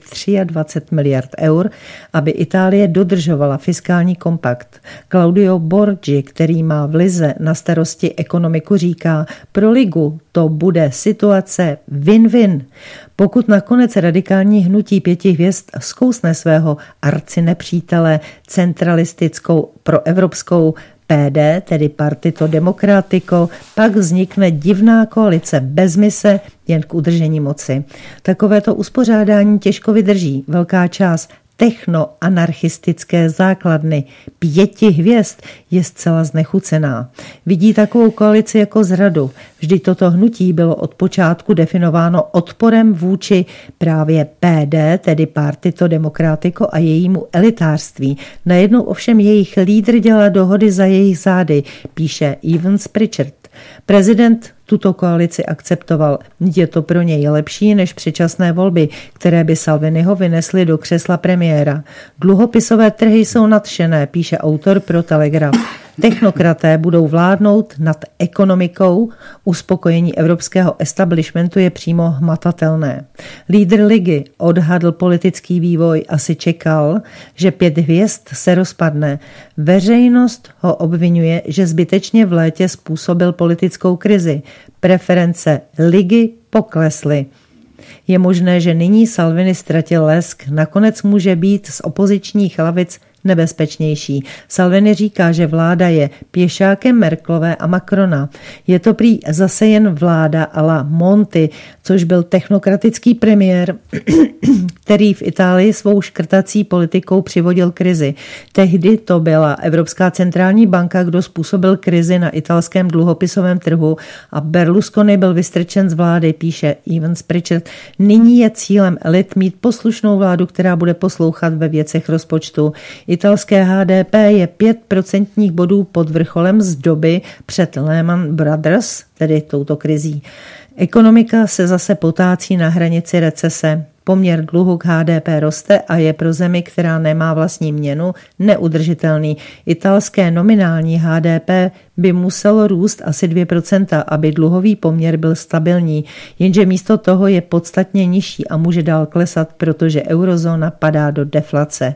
23 miliard eur, aby Itálie dodržovala fiskální kompakt. Claudio Borgi, který má v Lize na starosti ekonomiku, říká, pro ligu to bude situace win-win. Pokud nakonec radikální hnutí pěti hvězd zkousne svého arcinepřítele centralistickou proevropskou PD, tedy Partito Democratico, pak vznikne divná koalice bez mise jen k udržení moci. Takovéto uspořádání těžko vydrží. Velká část technoanarchistické základny pěti hvězd je zcela znechucená. Vidí takovou koalici jako zradu. Vždy toto hnutí bylo od počátku definováno odporem vůči právě PD, tedy Partito Democratico a jejímu elitářství. Najednou ovšem jejich lídr dělá dohody za jejich zády, píše Evans Pritchard. Prezident tuto koalici akceptoval. Je to pro něj lepší než předčasné volby, které by Salviniho vynesly do křesla premiéra. Dluhopisové trhy jsou nadšené, píše autor pro Telegraf. Technokraté budou vládnout nad ekonomikou, uspokojení evropského establishmentu je přímo hmatatelné. Lídr ligy odhadl politický vývoj, asi čekal, že pět hvězd se rozpadne. Veřejnost ho obvinuje, že zbytečně v létě způsobil politickou krizi. Preference ligy poklesly. Je možné, že nyní Salvini ztratil lesk, nakonec může být z opozičních lavic nebezpečnější. Salvini říká, že vláda je pěšákem Merklové a Macrona. Je to prý zase jen vláda la Monty, což byl technokratický premiér, <clears throat> který v Itálii svou škrtací politikou přivodil krizi. Tehdy to byla Evropská centrální banka, kdo způsobil krizi na italském dluhopisovém trhu a Berlusconi byl vystrčen z vlády, píše Evans Pritchard. Nyní je cílem elit mít poslušnou vládu, která bude poslouchat ve věcech rozpočtu. Italské HDP je 5 procentních bodů pod vrcholem z doby před Lehman Brothers, tedy touto krizí. Ekonomika se zase potácí na hranici recese. Poměr dluhu k HDP roste a je pro zemi, která nemá vlastní měnu, neudržitelný. Italské nominální HDP by muselo růst asi 2%, aby dluhový poměr byl stabilní, jenže místo toho je podstatně nižší a může dál klesat, protože eurozóna padá do deflace.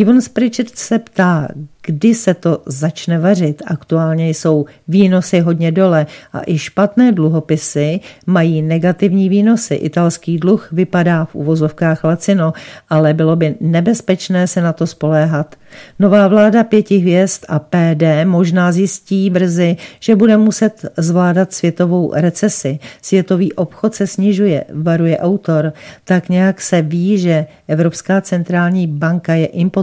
Evans Pritchard se ptá, kdy se to začne vařit. Aktuálně jsou výnosy hodně dole a i špatné dluhopisy mají negativní výnosy. Italský dluh vypadá v uvozovkách lacino, ale bylo by nebezpečné se na to spoléhat. Nová vláda pěti hvězd a PD možná zjistí brzy, že bude muset zvládat světovou recesi. Světový obchod se snižuje, varuje autor. Tak nějak se ví, že Evropská centrální banka je impotentní.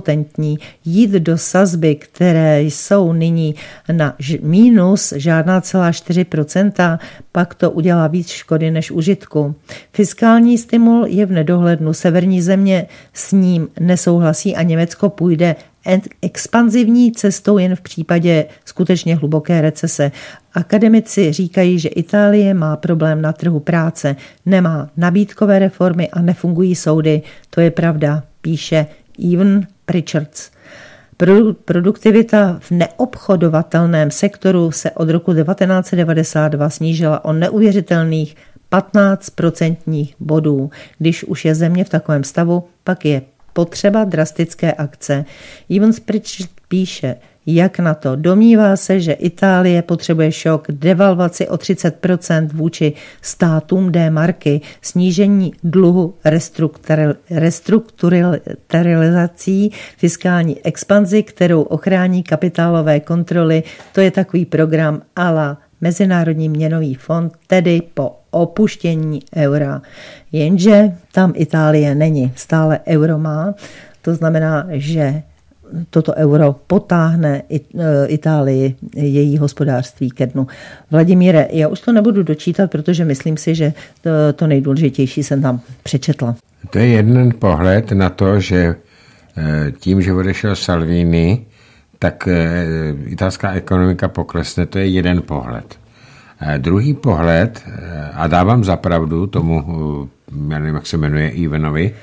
Jít do sazby, které jsou nyní na mínus žádná celá 4%, pak to udělá víc škody než užitku. Fiskální stimul je v nedohlednu. Severní země s ním nesouhlasí a Německo půjde expanzivní cestou jen v případě skutečně hluboké recese. Akademici říkají, že Itálie má problém na trhu práce, nemá nabídkové reformy a nefungují soudy. To je pravda, píše Evan Pritchards. Produktivita v neobchodovatelném sektoru se od roku 1992 snížila o neuvěřitelných 15 procentních bodů. Když už je země v takovém stavu, pak je potřeba drastické akce. Evans Pritchard píše, jak na to? Domnívá se, že Itálie potřebuje šok, devalvaci o 30% vůči státům D marky, snížení dluhu restrukturalizací, fiskální expanzi, kterou ochrání kapitálové kontroly. To je takový program ala Mezinárodní měnový fond, tedy po opuštění eura. Jenže tam Itálie není, stále euro má, to znamená, že toto euro potáhne e, Itálii, její hospodářství ke dnu. Vladimíre, já už to nebudu dočítat, protože myslím si, že to, to nejdůležitější jsem tam přečetla. To je jeden pohled na to, že e, tím, že odešel Salvini, tak e, italská ekonomika poklesne, to je jeden pohled. Druhý pohled, a dávám zapravdu tomu, já nevím, jak se jmenuje, Ivanovi,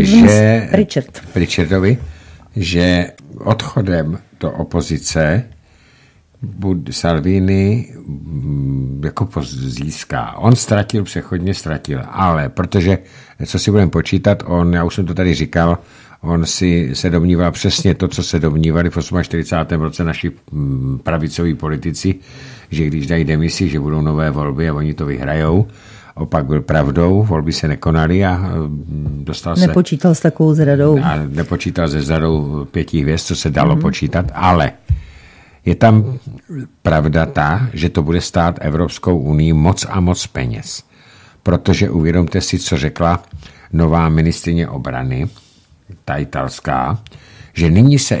že, Richard. Richardovi, že odchodem do opozice Salvini mm, jako získá. On ztratil, přechodně ztratil, ale protože, co si budeme počítat, on, já už jsem to tady říkal, on si se domníval přesně to, co se domnívali v 48. roce naši mm, pravicoví politici, že když dají demisi, že budou nové volby a oni to vyhrajou, opak byl pravdou, volby se nekonaly a mm, dostal se... Nepočítal s takovou zradou. A nepočítal se zradou pěti hvězd, co se dalo mm-hmm. počítat, ale je tam pravda ta, že to bude stát Evropskou unii moc a moc peněz. Protože uvědomte si, co řekla nová ministrině obrany, ta italská, že nyní se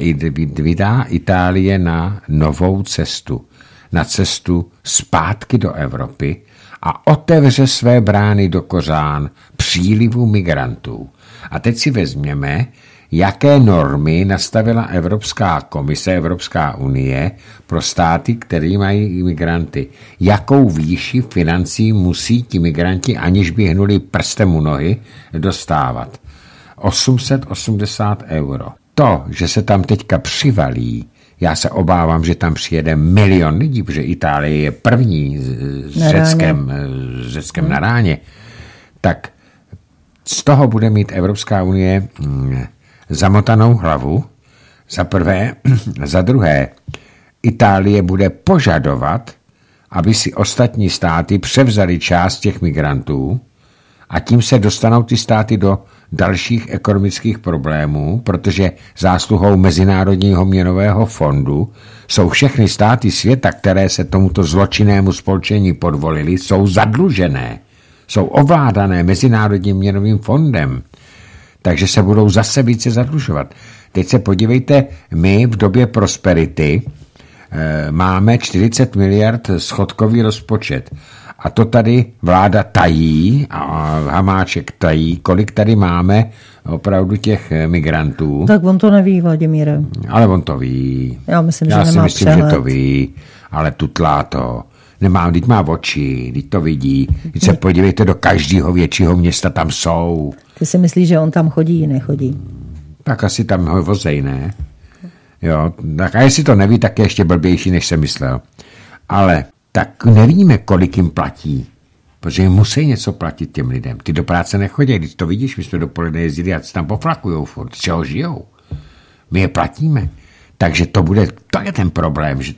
vydá Itálie na novou cestu. Na cestu zpátky do Evropy, a otevře své brány do kořán přílivu migrantů. A teď si vezměme, jaké normy nastavila Evropská komise, Evropská unie pro státy, které mají imigranty. Jakou výši financí musí ti migranti, aniž by hnuli prstem u nohy, dostávat. 880 euro. To, že se tam teďka přivalí, já se obávám, že tam přijede milion lidí, protože Itálie je první s Řeckem, s Řeckem hmm. na ráně, tak z toho bude mít Evropská unie mm, zamotanou hlavu, za prvé. <clears throat> Za druhé, Itálie bude požadovat, aby si ostatní státy převzali část těch migrantů a tím se dostanou ty státy do dalších ekonomických problémů, protože zásluhou Mezinárodního měnového fondu jsou všechny státy světa, které se tomuto zločinnému spolčení podvolili, jsou zadlužené, jsou ovládané Mezinárodním měnovým fondem takže se budou zase více zadlužovat. Teď se podívejte, my v době prosperity e, máme 40 miliard schodkový rozpočet. A to tady vláda tají, a Hamáček tají, kolik tady máme opravdu těch migrantů. Tak on to neví, Vladimíre. Ale on to ví. Já myslím, Já že si nemá myslím, přehled. že to ví, ale tutlá to. Nemá, teď má oči, teď to vidí. Teď se podívejte do každého většího města, tam jsou. Ty si myslíš, že on tam chodí, nechodí? Tak asi tam ho vozej, ne? Jo, tak a jestli to neví, tak je ještě blbější, než jsem myslel. Ale tak nevíme, kolik jim platí. Protože jim musí něco platit těm lidem. Ty do práce nechodí, když to vidíš, my jsme dopoledne jezdili a tam poflakujou furt. Z čeho žijou? My je platíme. Takže to bude, to je ten problém, že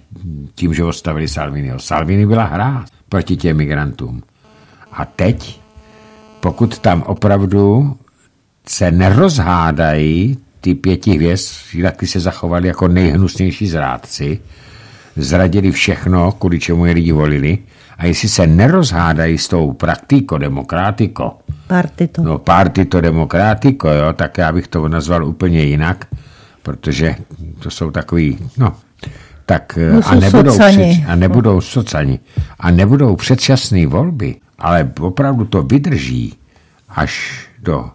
tím, že ostavili Salviniho. Salvini byla hra proti těm migrantům. A teď, pokud tam opravdu se nerozhádají ty pěti hvězd, taky se zachovali jako nejhnusnější zrádci, zradili všechno, kvůli čemu je lidi volili, a jestli se nerozhádají s tou praktiko demokratiko, Partito. no partito demokratiko, jo, tak já bych to nazval úplně jinak, protože to jsou takový, no, tak No, a nebudou, socani. před, a nebudou socani, a nebudou předčasné volby, ale opravdu to vydrží až do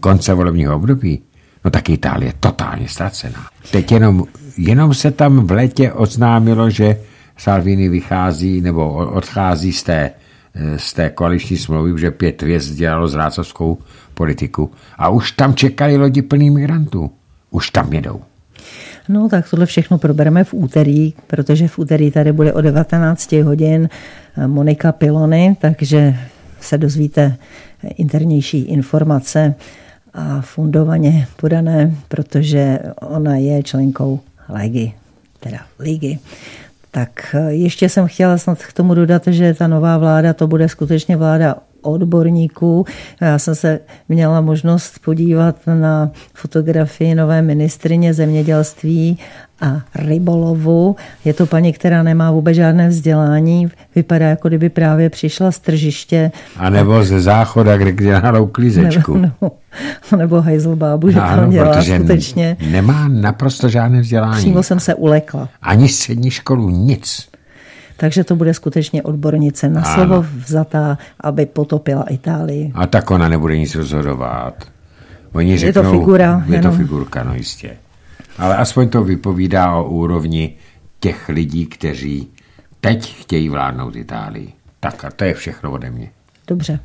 konce volebního období, no tak Itálie totálně ztracená. Teď jenom, jenom se tam v létě oznámilo, že Salvini vychází nebo odchází z té, eh, z té koaliční smlouvy, že pět hvězd dělalo zrácovskou politiku a už tam čekají lodi plný migrantů. Už tam jedou. No tak tohle všechno probereme v úterý, protože v úterý tady bude o 19 hodin eh, Monika Pilony, takže se dozvíte internější informace a fundovaně podané, protože ona je členkou Ligy, teda Ligy. Tak eh, ještě jsem chtěla snad k tomu dodat, že ta nová vláda, to bude skutečně vláda odborníků. Já jsem se měla možnost podívat na fotografii nové ministrině zemědělství a rybolovu. Je to paní, která nemá vůbec žádné vzdělání. Vypadá, jako kdyby právě přišla z tržiště. A nebo ze záchoda, kde dělala uklízečku. Nebo, no, nebo hajzlbábu, že Ano, tam dělá skutečně. nemá naprosto žádné vzdělání. Přímo jsem se ulekla. Ani střední školu, nic. Takže to bude skutečně odbornice na Ano. slovo vzatá, aby potopila Itálii. A tak ona nebude nic rozhodovat. Oni Je to řeknou, figura, Je jenom. to figurka, no jistě. Ale aspoň to vypovídá o úrovni těch lidí, kteří teď chtějí vládnout Itálii. Tak a to je všechno ode mě. Dobře,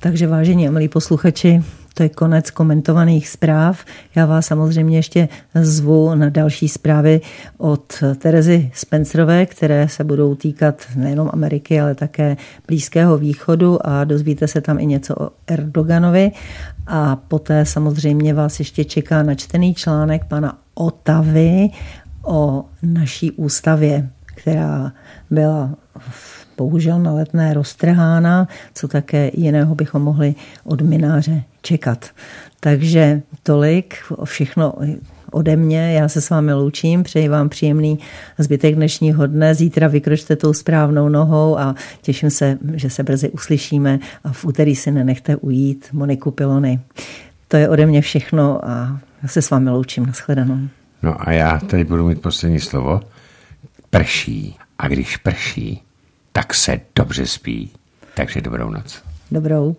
takže vážení a milí posluchači, to je konec komentovaných zpráv. Já vás samozřejmě ještě zvu na další zprávy od Terezy Spencerové, které se budou týkat nejenom Ameriky, ale také Blízkého východu a dozvíte se tam i něco o Erdoganovi. A poté samozřejmě vás ještě čeká načtený článek pana Otavy o naší ústavě, která byla v bohužel na letné roztrhána, co také jiného bychom mohli od mináře čekat. Takže tolik, všechno ode mě. Já se s vámi loučím, přeji vám příjemný zbytek dnešního dne. Zítra vykročte tou správnou nohou a těším se, že se brzy uslyšíme a v úterý si nenechte ujít Moniku Pilony. To je ode mě všechno a já se s vámi loučím. Naschledanou. No a já tady budu mít poslední slovo. Prší. A když prší, tak se dobře spí. Takže dobrou noc. Dobrou.